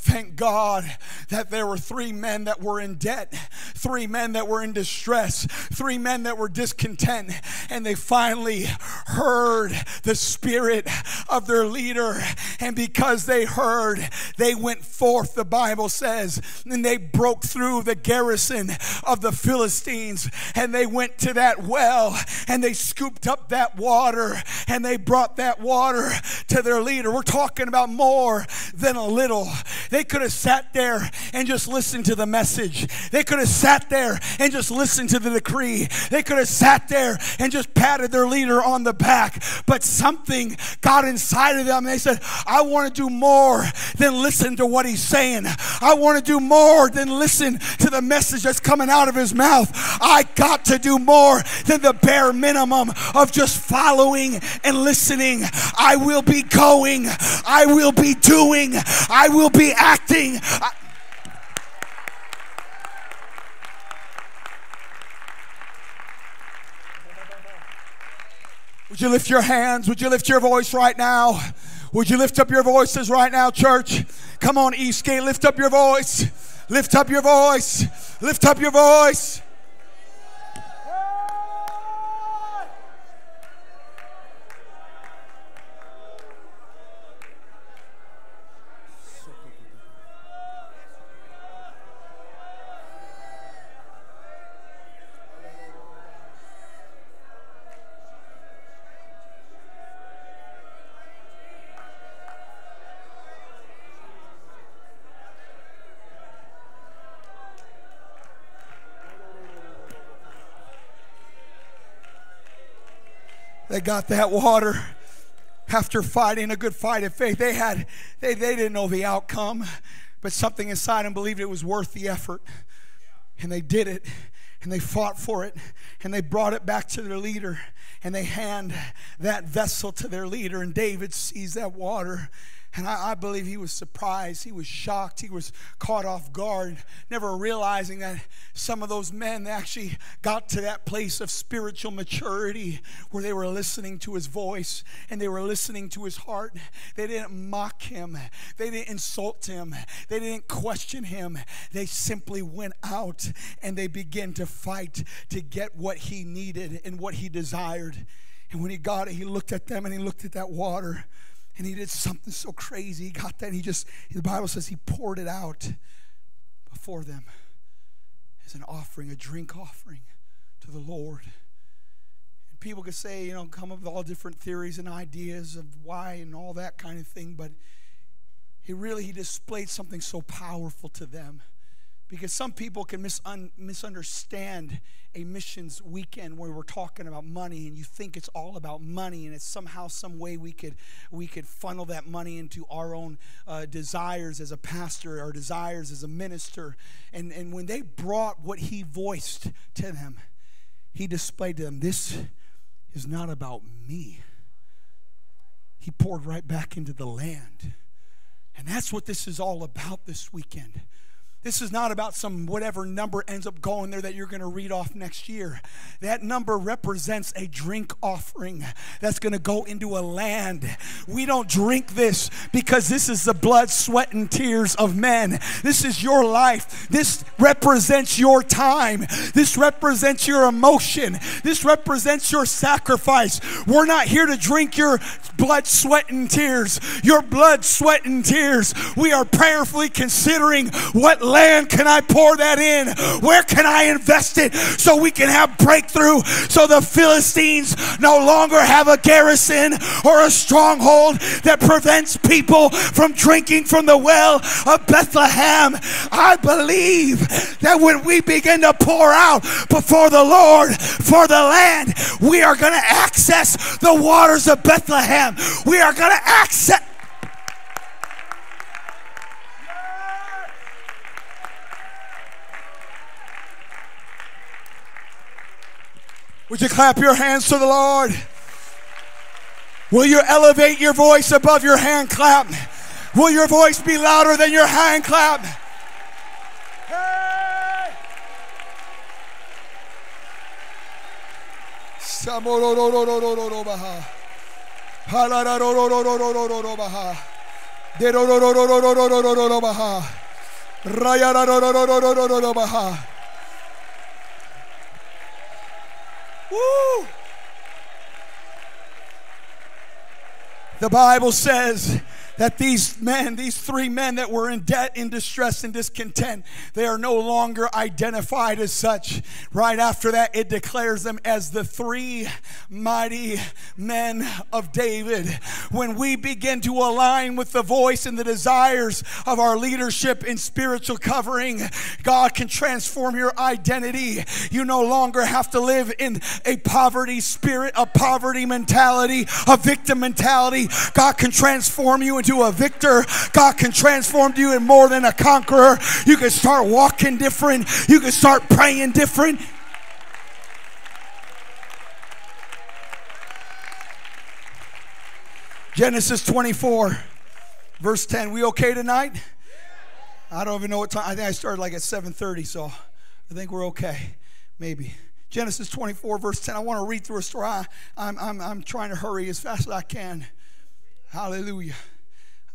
Thank God that there were three men that were in debt, three men that were in distress, three men that were discontent, and they finally heard the spirit of their leader. And because they heard, they went forth, the Bible says, and they broke through the garrison of the Philistines, and they went to that well, and they scooped up that water, and they brought that water to their leader. We're talking about more than a little. They could have sat there and just listened to the message. They could have sat there and just listened to the decree. They could have sat there and just patted their leader on the back. But something got inside of them. They said, I want to do more than listen to what he's saying. I want to do more than listen to the message that's coming out of his mouth. I got to do more than the bare minimum of just following and listening. I will be going. I will be doing. I will be acting. Would you lift your hands? Would you lift your voice right now? Would you lift up your voices right now, church? Come on, Eastgate, lift up your voice. Lift up your voice. Lift up your voice. They got that water after fighting a good fight of faith. They had they, they didn't know the outcome, but something inside them believed it was worth the effort. And they did it and they fought for it and they brought it back to their leader and they hand that vessel to their leader and David sees that water and I, I, believe he was surprised. He was shocked. He was caught off guard, never realizing that some of those men actually got to that place of spiritual maturity where they were listening to his voice and they were listening to his heart. They didn't mock him, they didn't insult him, they didn't question him. They simply went out and they began to fight to get what he needed and what he desired. And when he got it, he looked at them and he looked at that water and he did something so crazy. He got that and he just, the Bible says he poured it out before them as an offering, a drink offering to the Lord. And people could say, you know, come up with all different theories and ideas of why and all that kind of thing, but he really he displayed something so powerful to them because some people can misun- misunderstand a missions weekend where we're talking about money and you think it's all about money and it's somehow some way we could we could funnel that money into our own uh, desires as a pastor our desires as a minister. And and when they brought what he voiced to them he displayed to them this is not about me. He poured right back into the land. And that's what this is all about this weekend This is not about some whatever number ends up going there that you're going to read off next year. That number represents a drink offering that's going to go into a land. We don't drink this because this is the blood, sweat, and tears of men. This is your life. This represents your time. This represents your emotion. This represents your sacrifice. We're not here to drink your blood, sweat, and tears. Your blood, sweat, and tears. We are prayerfully considering what land can I pour that in? Where can I invest it so we can have breakthrough? So the Philistines no longer have a garrison or a stronghold that prevents people from drinking from the well of Bethlehem. I believe that when we begin to pour out before the Lord for the land, we are going to access the waters of Bethlehem. We are going to access Would you clap your hands to the Lord? Will you elevate your voice above your hand clap? Will your voice be louder than your hand clap? Hey! Woo! The Bible says that these men, these three men that were in debt, in distress, and discontent, they are no longer identified as such. Right after that, it declares them as the three mighty men of David. When we begin to align with the voice and the desires of our leadership in spiritual covering, God can transform your identity. You no longer have to live in a poverty spirit, a poverty mentality, a victim mentality. God can transform you into into a victor. God can transform you in more than a conqueror. You can start walking different. You can start praying different. Genesis 24, verse 10. We okay tonight? I don't even know what time. I think I started like at 7:30, so I think we're okay. Maybe. Genesis 24, verse 10. I want to read through a story. I, I'm, I'm, I'm trying to hurry as fast as I can. Hallelujah.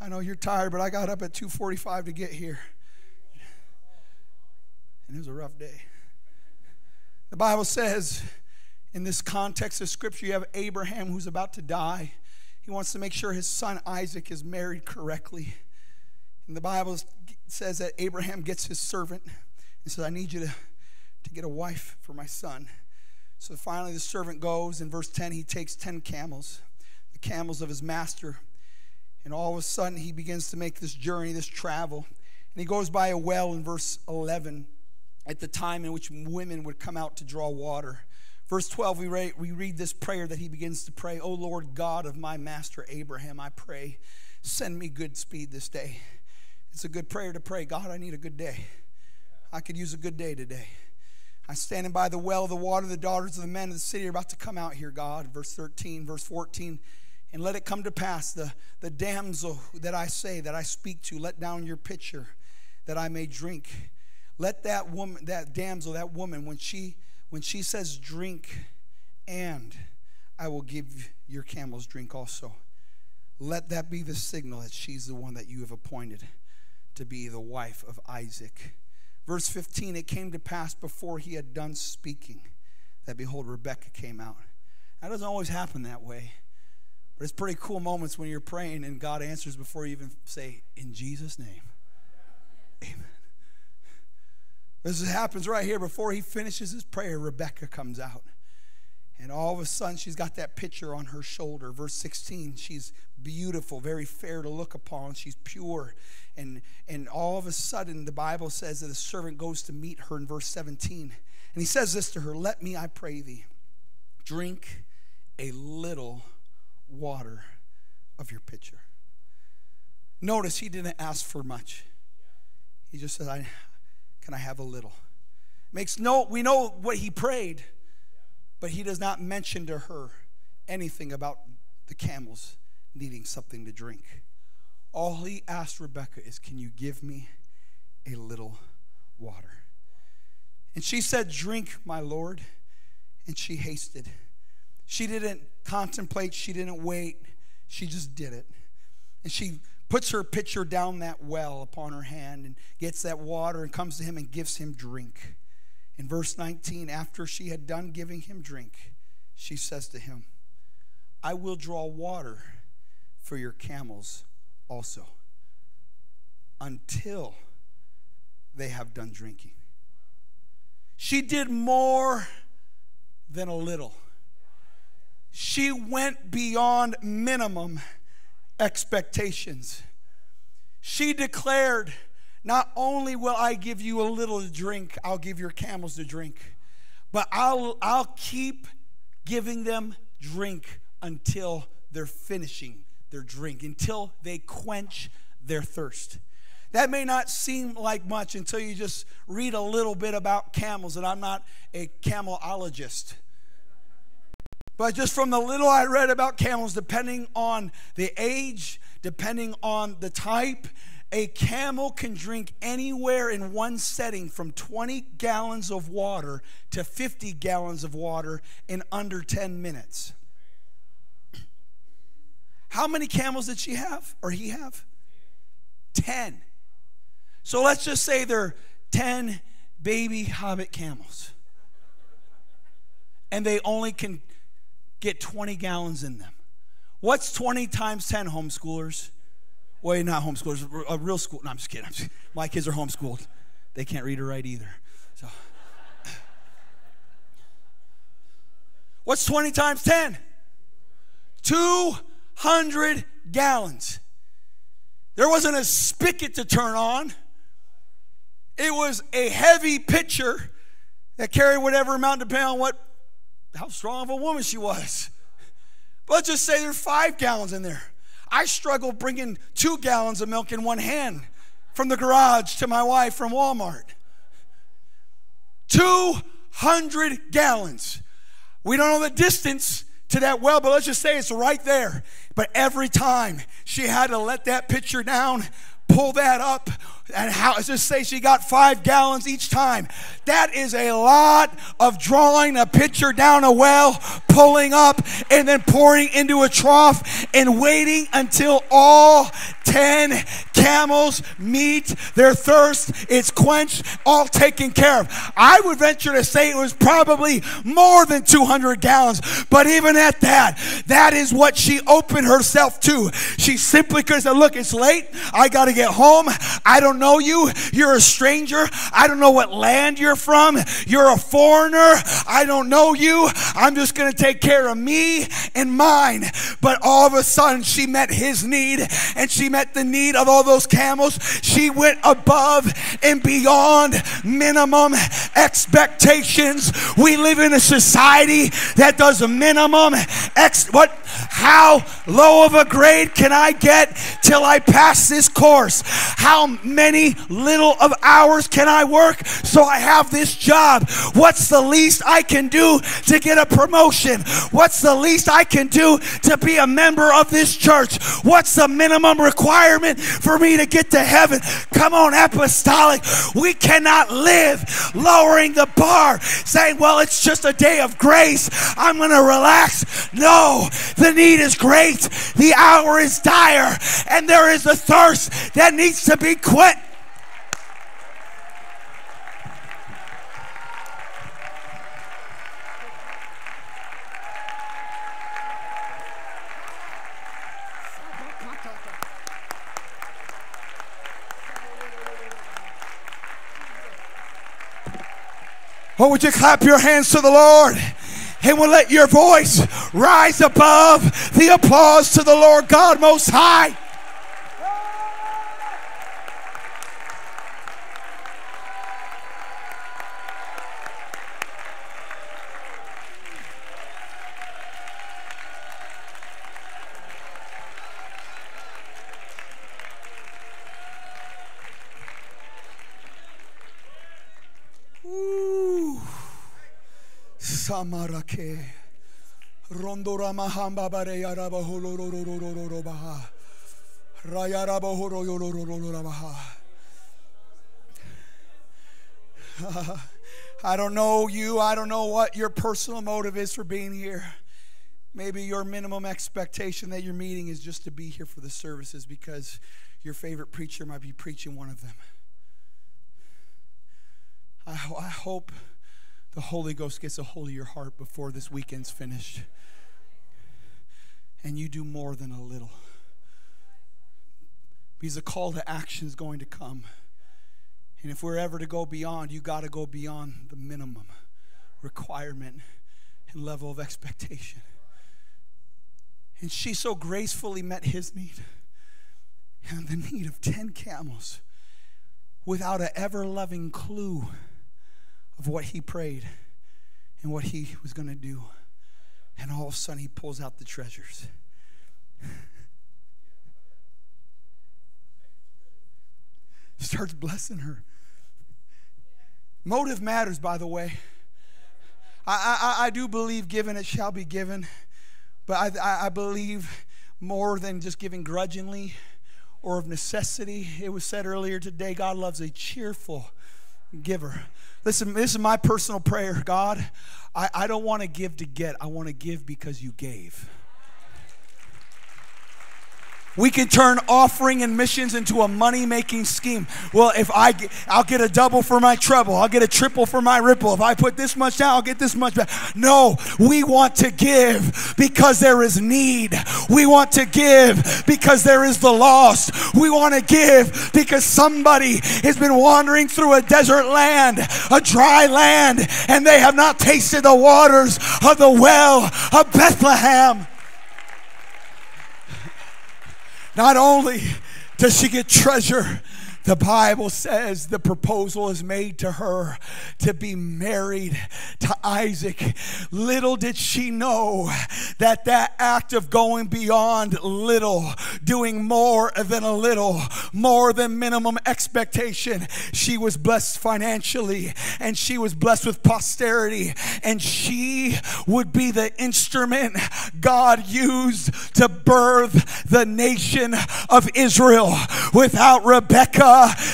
I know you're tired, but I got up at 2:45 to get here. And it was a rough day. The Bible says in this context of scripture you have Abraham who's about to die. He wants to make sure his son Isaac is married correctly. And the Bible says that Abraham gets his servant and says, I need you to, to get a wife for my son. So finally, the servant goes. In verse 10, he takes 10 camels, the camels of his master. And all of a sudden, he begins to make this journey, this travel. And he goes by a well in verse 11 at the time in which women would come out to draw water. Verse 12, we read, we read this prayer that he begins to pray, O Lord God of my master Abraham, I pray, send me good speed this day. It's a good prayer to pray. God, I need a good day. I could use a good day today. I'm standing by the well of the water. The daughters of the men of the city are about to come out here, God. Verse 13, verse 14. And let it come to pass, the, the damsel that I say, that I speak to, let down your pitcher that I may drink. Let that woman, that damsel, that woman, when she when she says drink, and I will give your camels drink also. Let that be the signal that she's the one that you have appointed to be the wife of Isaac. Verse 15 It came to pass before he had done speaking that behold, Rebekah came out. That doesn't always happen that way. But it's pretty cool moments when you're praying and God answers before you even say, In Jesus' name. Amen. This happens right here. Before he finishes his prayer, Rebecca comes out. And all of a sudden, she's got that picture on her shoulder. Verse 16, she's beautiful, very fair to look upon. She's pure. And, and all of a sudden, the Bible says that the servant goes to meet her in verse 17. And he says this to her Let me, I pray thee, drink a little water of your pitcher. Notice he didn't ask for much. He just said, I, Can I have a little? Makes no, we know what he prayed, but he does not mention to her anything about the camels needing something to drink. All he asked Rebecca is, Can you give me a little water. And she said, Drink, my Lord. And she hasted. She didn't contemplate, she didn't wait, she just did it. And she puts her pitcher down that well upon her hand and gets that water and comes to him and gives him drink. In verse 19, after she had done giving him drink, she says to him, I will draw water for your camels also until they have done drinking. She did more than a little. She went beyond minimum expectations. She declared, Not only will I give you a little to drink, I'll give your camels to drink, but I'll, I'll keep giving them drink until they're finishing their drink, until they quench their thirst. That may not seem like much until you just read a little bit about camels, and I'm not a camelologist. But just from the little I read about camels, depending on the age, depending on the type, a camel can drink anywhere in one setting from 20 gallons of water to 50 gallons of water in under 10 minutes. How many camels did she have or he have? 10. So let's just say they're 10 baby hobbit camels. And they only can get 20 gallons in them. What's 20 times 10 homeschoolers? Well, not homeschoolers, a real school. No, I'm just kidding. I'm just, my kids are homeschooled. They can't read or write either. So, what's 20 times 10? 200 gallons. There wasn't a spigot to turn on. It was a heavy pitcher that carried whatever amount depending on what how strong of a woman she was. But let's just say there's five gallons in there. I struggle bringing two gallons of milk in one hand from the garage to my wife from Walmart. 200 gallons. We don't know the distance to that well, but let's just say it's right there. But every time she had to let that pitcher down, pull that up, and how just say she got five gallons each time. That is a lot of drawing a pitcher down a well, pulling up, and then pouring into a trough and waiting until all 10 camels meet their thirst. It's quenched, all taken care of. I would venture to say it was probably more than 200 gallons, but even at that, that is what she opened herself to. She simply could have said, Look, it's late. I got to get home. I don't know you. You're a stranger. I don't know what land you're from. You're a foreigner. I don't know you. I'm just going to take care of me and mine. But all of a sudden, she met his need and she met the need of all those camels. She went above and beyond minimum expectations. We live in a society that does a minimum ex what how low of a grade can I get till I pass this course? How many little of hours can I work so I have this job? What's the least I can do to get a promotion? What's the least I can do to be a member of this church? What's the minimum requirement for me to get to heaven? Come on, apostolic. We cannot live lowering the bar, saying, well, it's just a day of grace. I'm going to relax. No, the need is great. The hour is dire, and there is a thirst that needs to be quit. Or would you clap your hands to the Lord? and will let your voice rise above the applause to the Lord God Most High. Samarake. Rondora mahamba bare yaraba baha. Rayaraba horoyororororo baha. I don't know you. I don't know what your personal motive is for being here. Maybe your minimum expectation that you're meeting is just to be here for the services because your favorite preacher might be preaching one of them. I, I hope the Holy Ghost gets a hold of your heart before this weekend's finished. And you do more than a little. Because the call to action is going to come. And if we're ever to go beyond, you got to go beyond the minimum requirement and level of expectation. And she so gracefully met his need and the need of 10 camels without an ever loving clue of what he prayed and what he was going to do. And all of a sudden, he pulls out the treasures. Starts blessing her. Motive matters, by the way. I, I, I do believe given it shall be given, but I, I, I believe more than just giving grudgingly or of necessity. It was said earlier today God loves a cheerful giver. Listen, this is my personal prayer. God, I, I don't want to give to get, I want to give because you gave. We can turn offering and missions into a money making scheme. Well, if I get, I'll get a double for my treble, I'll get a triple for my ripple. If I put this much down, I'll get this much back. No, we want to give because there is need. We want to give because there is the lost. We want to give because somebody has been wandering through a desert land, a dry land, and they have not tasted the waters of the well of Bethlehem. Not only does she get treasure, the Bible says the proposal is made to her to be married to Isaac. Little did she know that that act of going beyond little, doing more than a little, more than minimum expectation, she was blessed financially and she was blessed with posterity and she would be the instrument God used to birth the nation of Israel. Without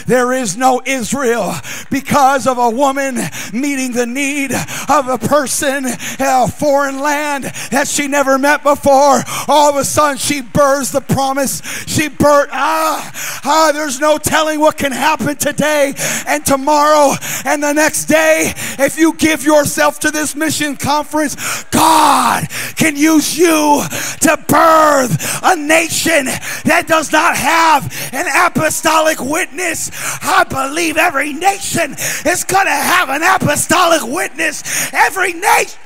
There is no Israel because of a woman meeting the need of a person in a foreign land that she never met before. All of a sudden, she births the promise. She birthed, ah, ah, there's no telling what can happen today and tomorrow and the next day. If you give yourself to this mission conference, God can use you to birth a nation that does not have an apostolic witness. I believe every nation is going to have an apostolic witness. Every nation.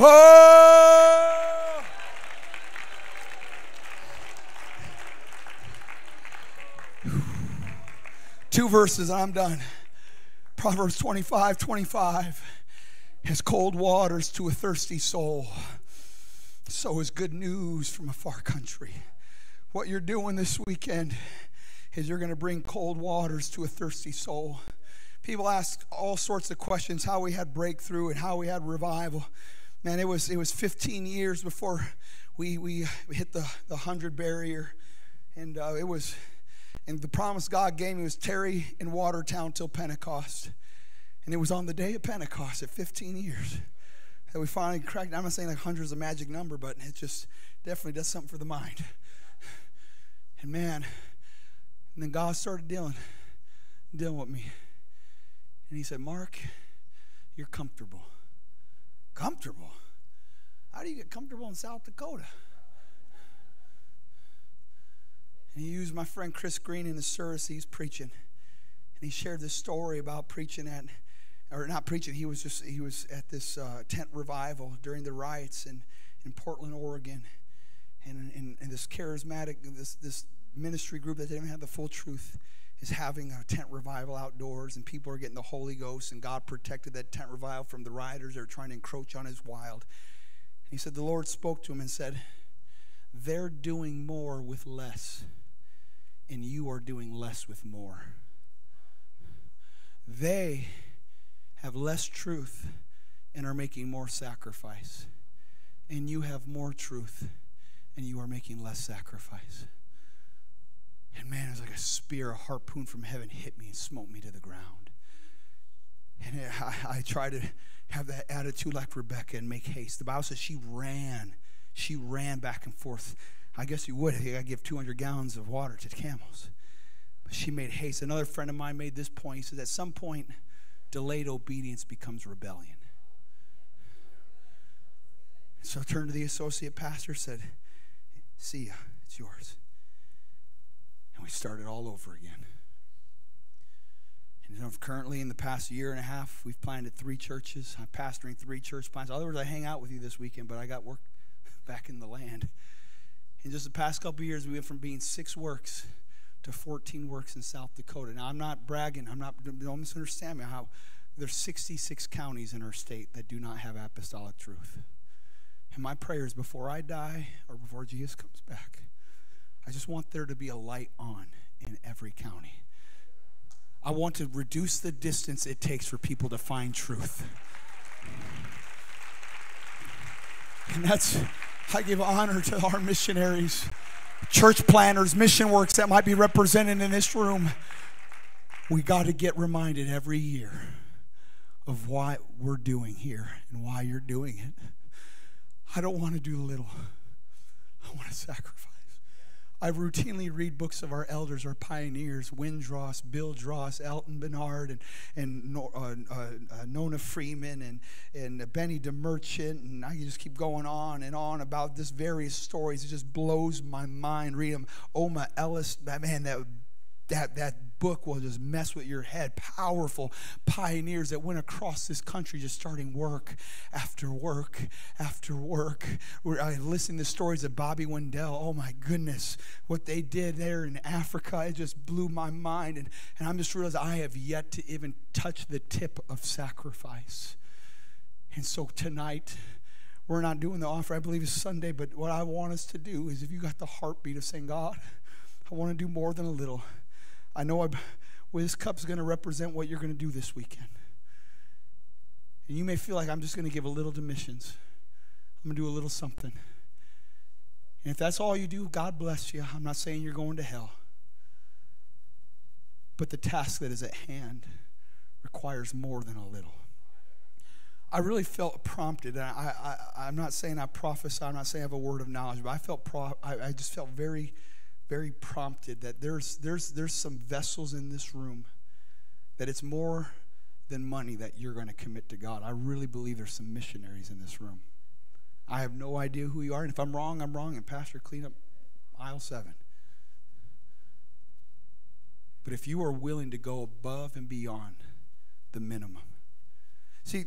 Oh! Two verses, I'm done. Proverbs 25 25 has cold waters to a thirsty soul so is good news from a far country. What you're doing this weekend is you're going to bring cold waters to a thirsty soul. People ask all sorts of questions how we had breakthrough and how we had revival. Man, it was it was 15 years before we we, hit the the hundred barrier, and uh, it was and the promise God gave me was tarry in Watertown till Pentecost, and it was on the day of Pentecost at 15 years that we finally cracked. I'm not saying like hundreds a magic number, but it just definitely does something for the mind. And man, and then God started dealing, dealing with me. And he said, Mark, you're comfortable. Comfortable? How do you get comfortable in South Dakota? And he used my friend Chris Green in the service he's preaching. And he shared this story about preaching at or not preaching. He was just he was at this uh, tent revival during the riots in in Portland, Oregon, and, and, and this charismatic this this ministry group that didn't have the full truth is having a tent revival outdoors, and people are getting the Holy Ghost, and God protected that tent revival from the rioters that are trying to encroach on His wild. And he said the Lord spoke to him and said, "They're doing more with less, and you are doing less with more." They have less truth and are making more sacrifice. And you have more truth and you are making less sacrifice. And man, it was like a spear, a harpoon from heaven hit me and smote me to the ground. And I, I try to have that attitude like Rebecca and make haste. The Bible says she ran. She ran back and forth. I guess you would. I give 200 gallons of water to the camels. But she made haste. Another friend of mine made this point. He says, at some point, delayed obedience becomes rebellion. So I turned to the associate pastor, said, See ya, it's yours. And we started all over again. And currently, in the past year and a half, we've planted three churches. I'm pastoring three church plants. In other words, I hang out with you this weekend, but I got work back in the land. In just the past couple years, we went from being six works to 14 works in South Dakota. Now, I'm not bragging. I'm not, don't misunderstand me. How there's 66 counties in our state that do not have apostolic truth. And my prayer is before I die or before Jesus comes back, I just want there to be a light on in every county. I want to reduce the distance it takes for people to find truth. And that's, I give honor to our missionaries, church planners, mission works that might be represented in this room. We got to get reminded every year of what we're doing here and why you're doing it. I don't want to do little, I want to sacrifice. I routinely read books of our elders, our pioneers, Windross, Bill Drost, Alton Bernard, and, and uh, uh, uh, Nona Freeman, and, and Benny DeMerchant, and I can just keep going on and on about this various stories. It just blows my mind. Read them. Oma Ellis, that man, that that that book will just mess with your head. Powerful pioneers that went across this country just starting work after work after work. We're, I listened to stories of Bobby Wendell. Oh my goodness, what they did there in Africa, it just blew my mind. And, and I'm just realizing I have yet to even touch the tip of sacrifice. And so tonight, we're not doing the offer. I believe it's Sunday, but what I want us to do is if you got the heartbeat of saying, God, I want to do more than a little. I know I'm, well, this cup's going to represent what you're going to do this weekend. And you may feel like I'm just going to give a little to missions. I'm going to do a little something. And if that's all you do, God bless you. I'm not saying you're going to hell. But the task that is at hand requires more than a little. I really felt prompted. And I, I, I'm not saying I prophesy, I'm not saying I have a word of knowledge, but I felt pro- I, I just felt very very prompted that there's, there's, there's some vessels in this room that it's more than money that you're going to commit to God. I really believe there's some missionaries in this room. I have no idea who you are, and if I'm wrong, I'm wrong. And Pastor, clean up aisle seven. But if you are willing to go above and beyond the minimum, see,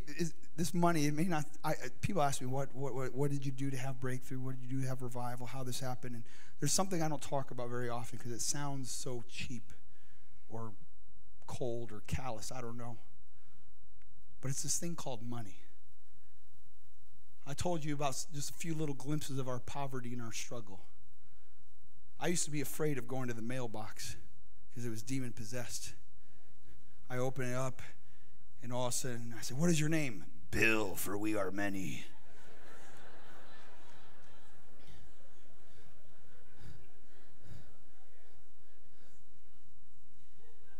this money, it may not. I, people ask me, what, what, what, what did you do to have breakthrough? What did you do to have revival? How this happened? And there's something I don't talk about very often because it sounds so cheap or cold or callous. I don't know. But it's this thing called money. I told you about just a few little glimpses of our poverty and our struggle. I used to be afraid of going to the mailbox because it was demon possessed. I open it up, and all of a sudden I said, What is your name? Bill, for we are many.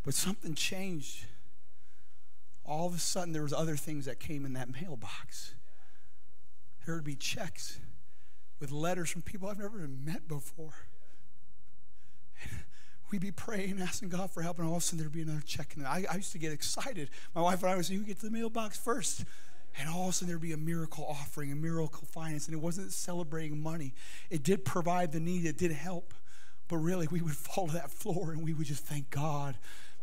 But something changed. All of a sudden, there was other things that came in that mailbox. There would be checks with letters from people I've never even met before. we'd be praying, asking God for help, and all of a sudden there'd be another check. And I, I used to get excited. My wife and I would say, "You get to the mailbox first? And all of a sudden there'd be a miracle offering, a miracle finance. And it wasn't celebrating money. It did provide the need, it did help. But really, we would fall to that floor and we would just thank God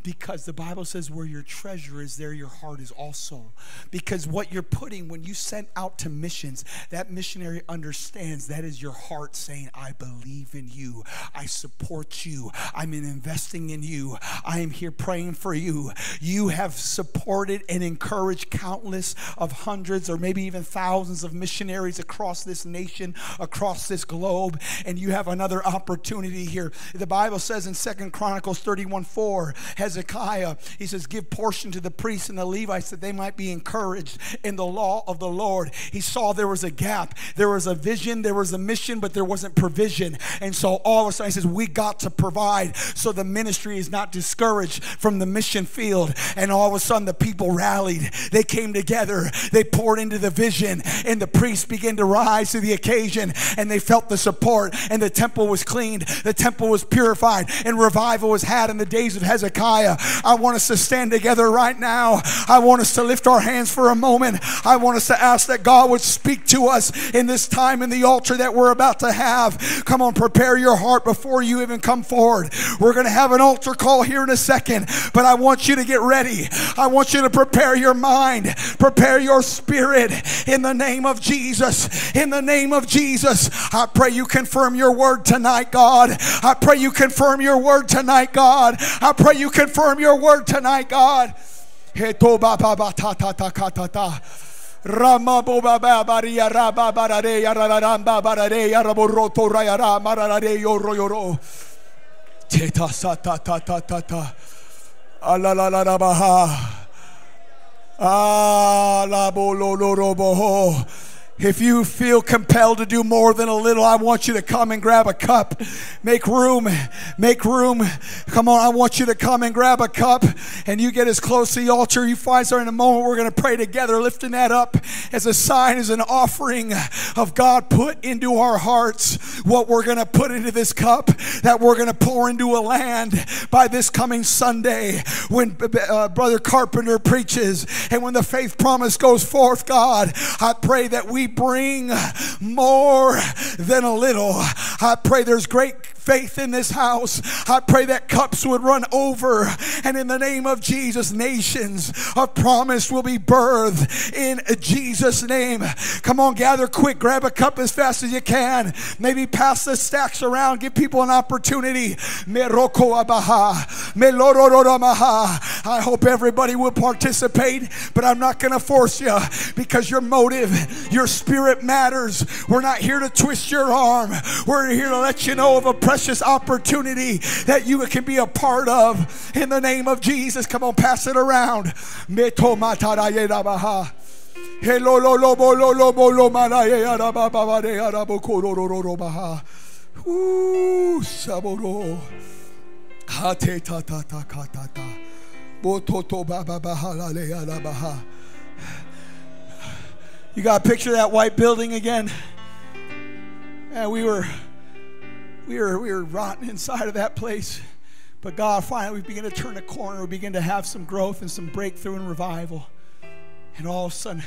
because the Bible says where your treasure is, there your heart is also. Because what you're putting when you send out to missions, that missionary understands that is your heart saying, I believe in you. I support you. I'm in investing in you. I am here praying for you. You have supported and encouraged countless of hundreds or maybe even thousands of missionaries across this nation, across this globe, and you have another opportunity here. The Bible says in Second Chronicles 31 4, has Hezekiah, he says, Give portion to the priests and the Levites that they might be encouraged in the law of the Lord. He saw there was a gap. There was a vision, there was a mission, but there wasn't provision. And so all of a sudden he says, We got to provide so the ministry is not discouraged from the mission field. And all of a sudden the people rallied. They came together. They poured into the vision. And the priests began to rise to the occasion. And they felt the support. And the temple was cleaned. The temple was purified. And revival was had in the days of Hezekiah. I want us to stand together right now. I want us to lift our hands for a moment. I want us to ask that God would speak to us in this time in the altar that we're about to have. Come on, prepare your heart before you even come forward. We're going to have an altar call here in a second, but I want you to get ready. I want you to prepare your mind, prepare your spirit in the name of Jesus. In the name of Jesus, I pray you confirm your word tonight, God. I pray you confirm your word tonight, God. I pray you confirm your word tonight, God. Ta ta ta ta ta. Ala la la la baha. Ah la bo lo ro if you feel compelled to do more than a little, I want you to come and grab a cup. Make room. Make room. Come on, I want you to come and grab a cup and you get as close to the altar. You find something in a moment. We're going to pray together, lifting that up as a sign, as an offering of God put into our hearts what we're going to put into this cup that we're going to pour into a land by this coming Sunday when uh, Brother Carpenter preaches and when the faith promise goes forth, God. I pray that we bring more than a little. I pray there's great faith in this house. I pray that cups would run over. And in the name of Jesus, nations of promise will be birthed in Jesus' name. Come on, gather quick. Grab a cup as fast as you can. Maybe pass the stacks around. Give people an opportunity. I hope everybody will participate, but I'm not going to force you because your motive, your spirit matters. We're not here to twist your arm. We're here to let you know of a precious opportunity that you can be a part of in the name of Jesus. Come on, pass it around. Ooh. You got a picture of that white building again? And we were we were we were rotten inside of that place. But God, finally, we begin to turn a corner. We begin to have some growth and some breakthrough and revival. And all of a sudden,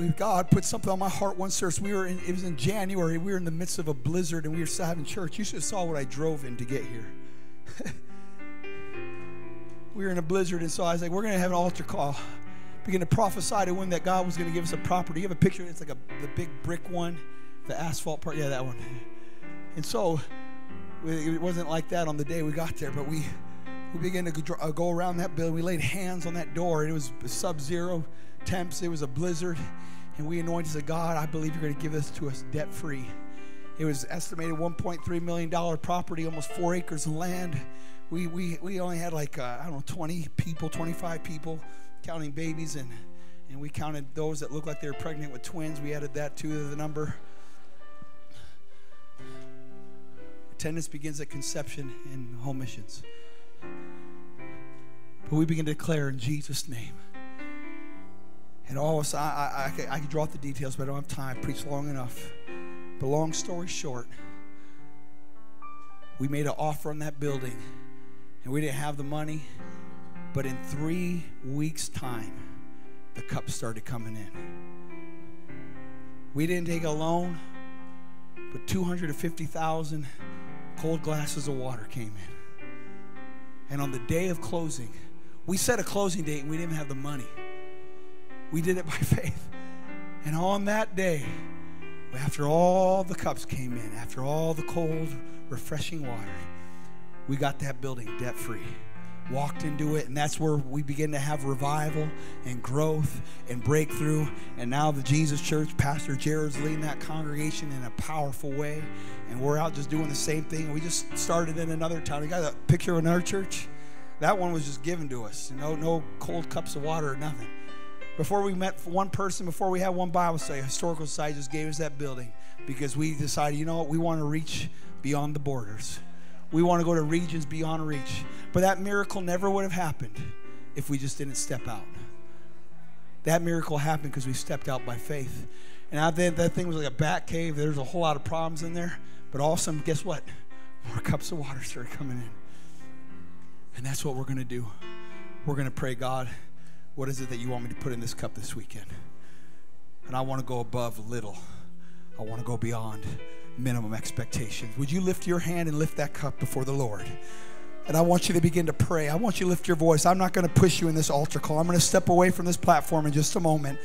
we, God put something on my heart one service. We were in, it was in January. We were in the midst of a blizzard and we were still having church. You should have saw what I drove in to get here. we were in a blizzard, and so I was like, we're going to have an altar call begin to prophesy to him that God was going to give us a property. You have a picture, it's like a, the big brick one, the asphalt part. Yeah, that one. And so it wasn't like that on the day we got there, but we, we began to uh, go around that building. We laid hands on that door, and it was sub zero temps, it was a blizzard. And we anointed, said, God, I believe you're going to give this to us debt free. It was estimated $1.3 million property, almost four acres of land. We, we, we only had like, uh, I don't know, 20 people, 25 people counting babies, and, and we counted those that looked like they were pregnant with twins. We added that to the number. Attendance begins at conception in home missions. But we begin to declare in Jesus' name. And all of us, I, I, I, I draw out the details, but I don't have time. I preached long enough. But long story short, we made an offer on that building, and we didn't have the money. But in three weeks' time, the cups started coming in. We didn't take a loan, but 250,000 cold glasses of water came in. And on the day of closing, we set a closing date and we didn't have the money. We did it by faith. And on that day, after all the cups came in, after all the cold, refreshing water, we got that building debt free walked into it, and that's where we begin to have revival and growth and breakthrough. And now the Jesus Church, Pastor Jared's leading that congregation in a powerful way, and we're out just doing the same thing. We just started in another town. You got a picture of another church? That one was just given to us. No, no cold cups of water or nothing. Before we met one person, before we had one Bible study, Historical Society just gave us that building because we decided, you know what, we want to reach beyond the borders. We want to go to regions beyond reach. But that miracle never would have happened if we just didn't step out. That miracle happened because we stepped out by faith. And out there, that thing was like a bat cave. There's a whole lot of problems in there. But all of a sudden, guess what? More cups of water started coming in. And that's what we're going to do. We're going to pray, God, what is it that you want me to put in this cup this weekend? And I want to go above little, I want to go beyond minimum expectations. Would you lift your hand and lift that cup before the Lord? And I want you to begin to pray. I want you to lift your voice. I'm not going to push you in this altar call. I'm going to step away from this platform in just a moment.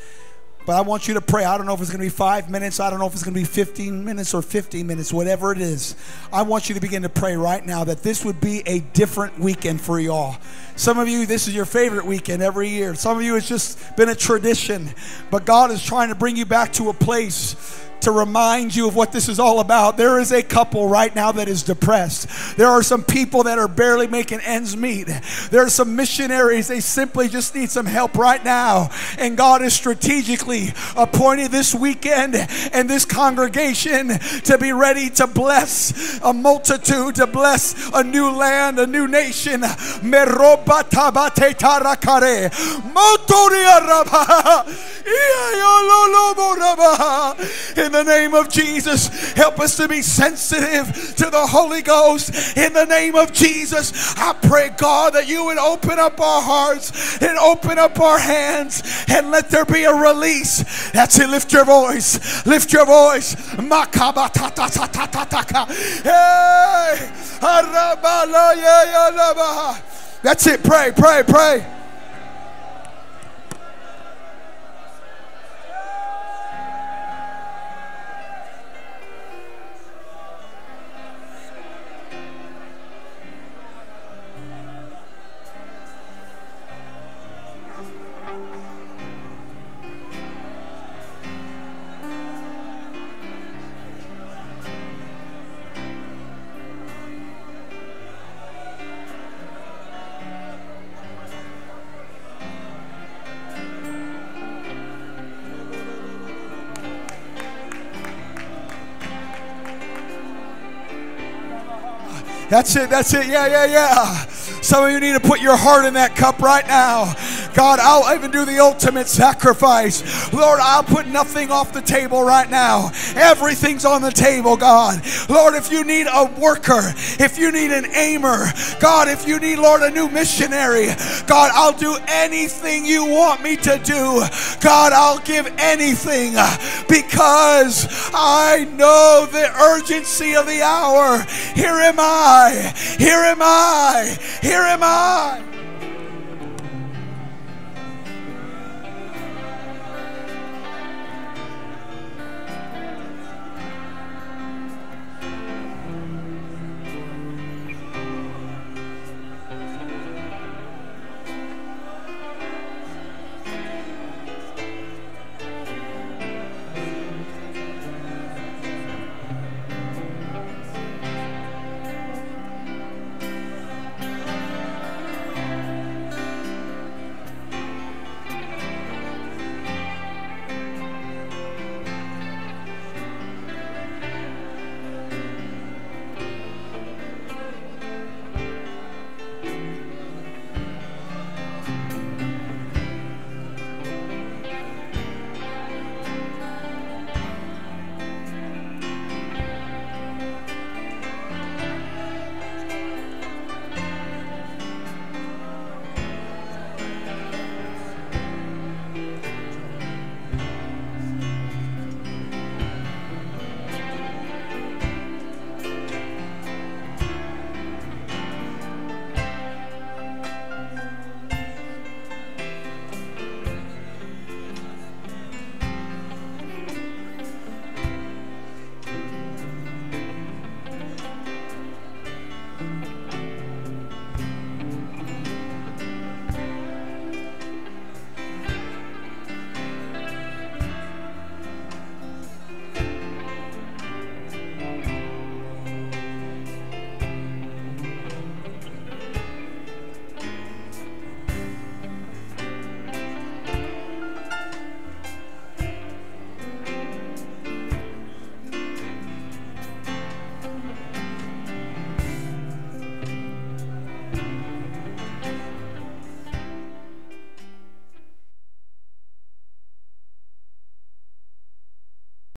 But I want you to pray. I don't know if it's going to be five minutes. I don't know if it's going to be 15 minutes or 15 minutes, whatever it is. I want you to begin to pray right now that this would be a different weekend for y'all. Some of you, this is your favorite weekend every year. Some of you, it's just been a tradition. But God is trying to bring you back to a place to remind you of what this is all about. There is a couple right now that is depressed. There are some people that are barely making ends meet. There are some missionaries, they simply just need some help right now. And God is strategically appointed this weekend and this congregation to be ready to bless a multitude, to bless a new land, a new nation. In the name of Jesus, help us to be sensitive to the Holy Ghost. In the name of Jesus, I pray, God, that you would open up our hearts and open up our hands and let there be a release. That's it. Lift your voice. Lift your voice. Hey. That's it. Pray, pray, pray. That's it. That's it. Yeah, yeah, yeah. Some of you need to put your heart in that cup right now. God, I'll even do the ultimate sacrifice. Lord, I'll put nothing off the table right now. Everything's on the table, God. Lord, if you need a worker, if you need an aimer, God, if you need, Lord, a new missionary, God, I'll do anything you want me to do. God, I'll give anything because I know the urgency of the hour. Here am I. Here am I. Here am I.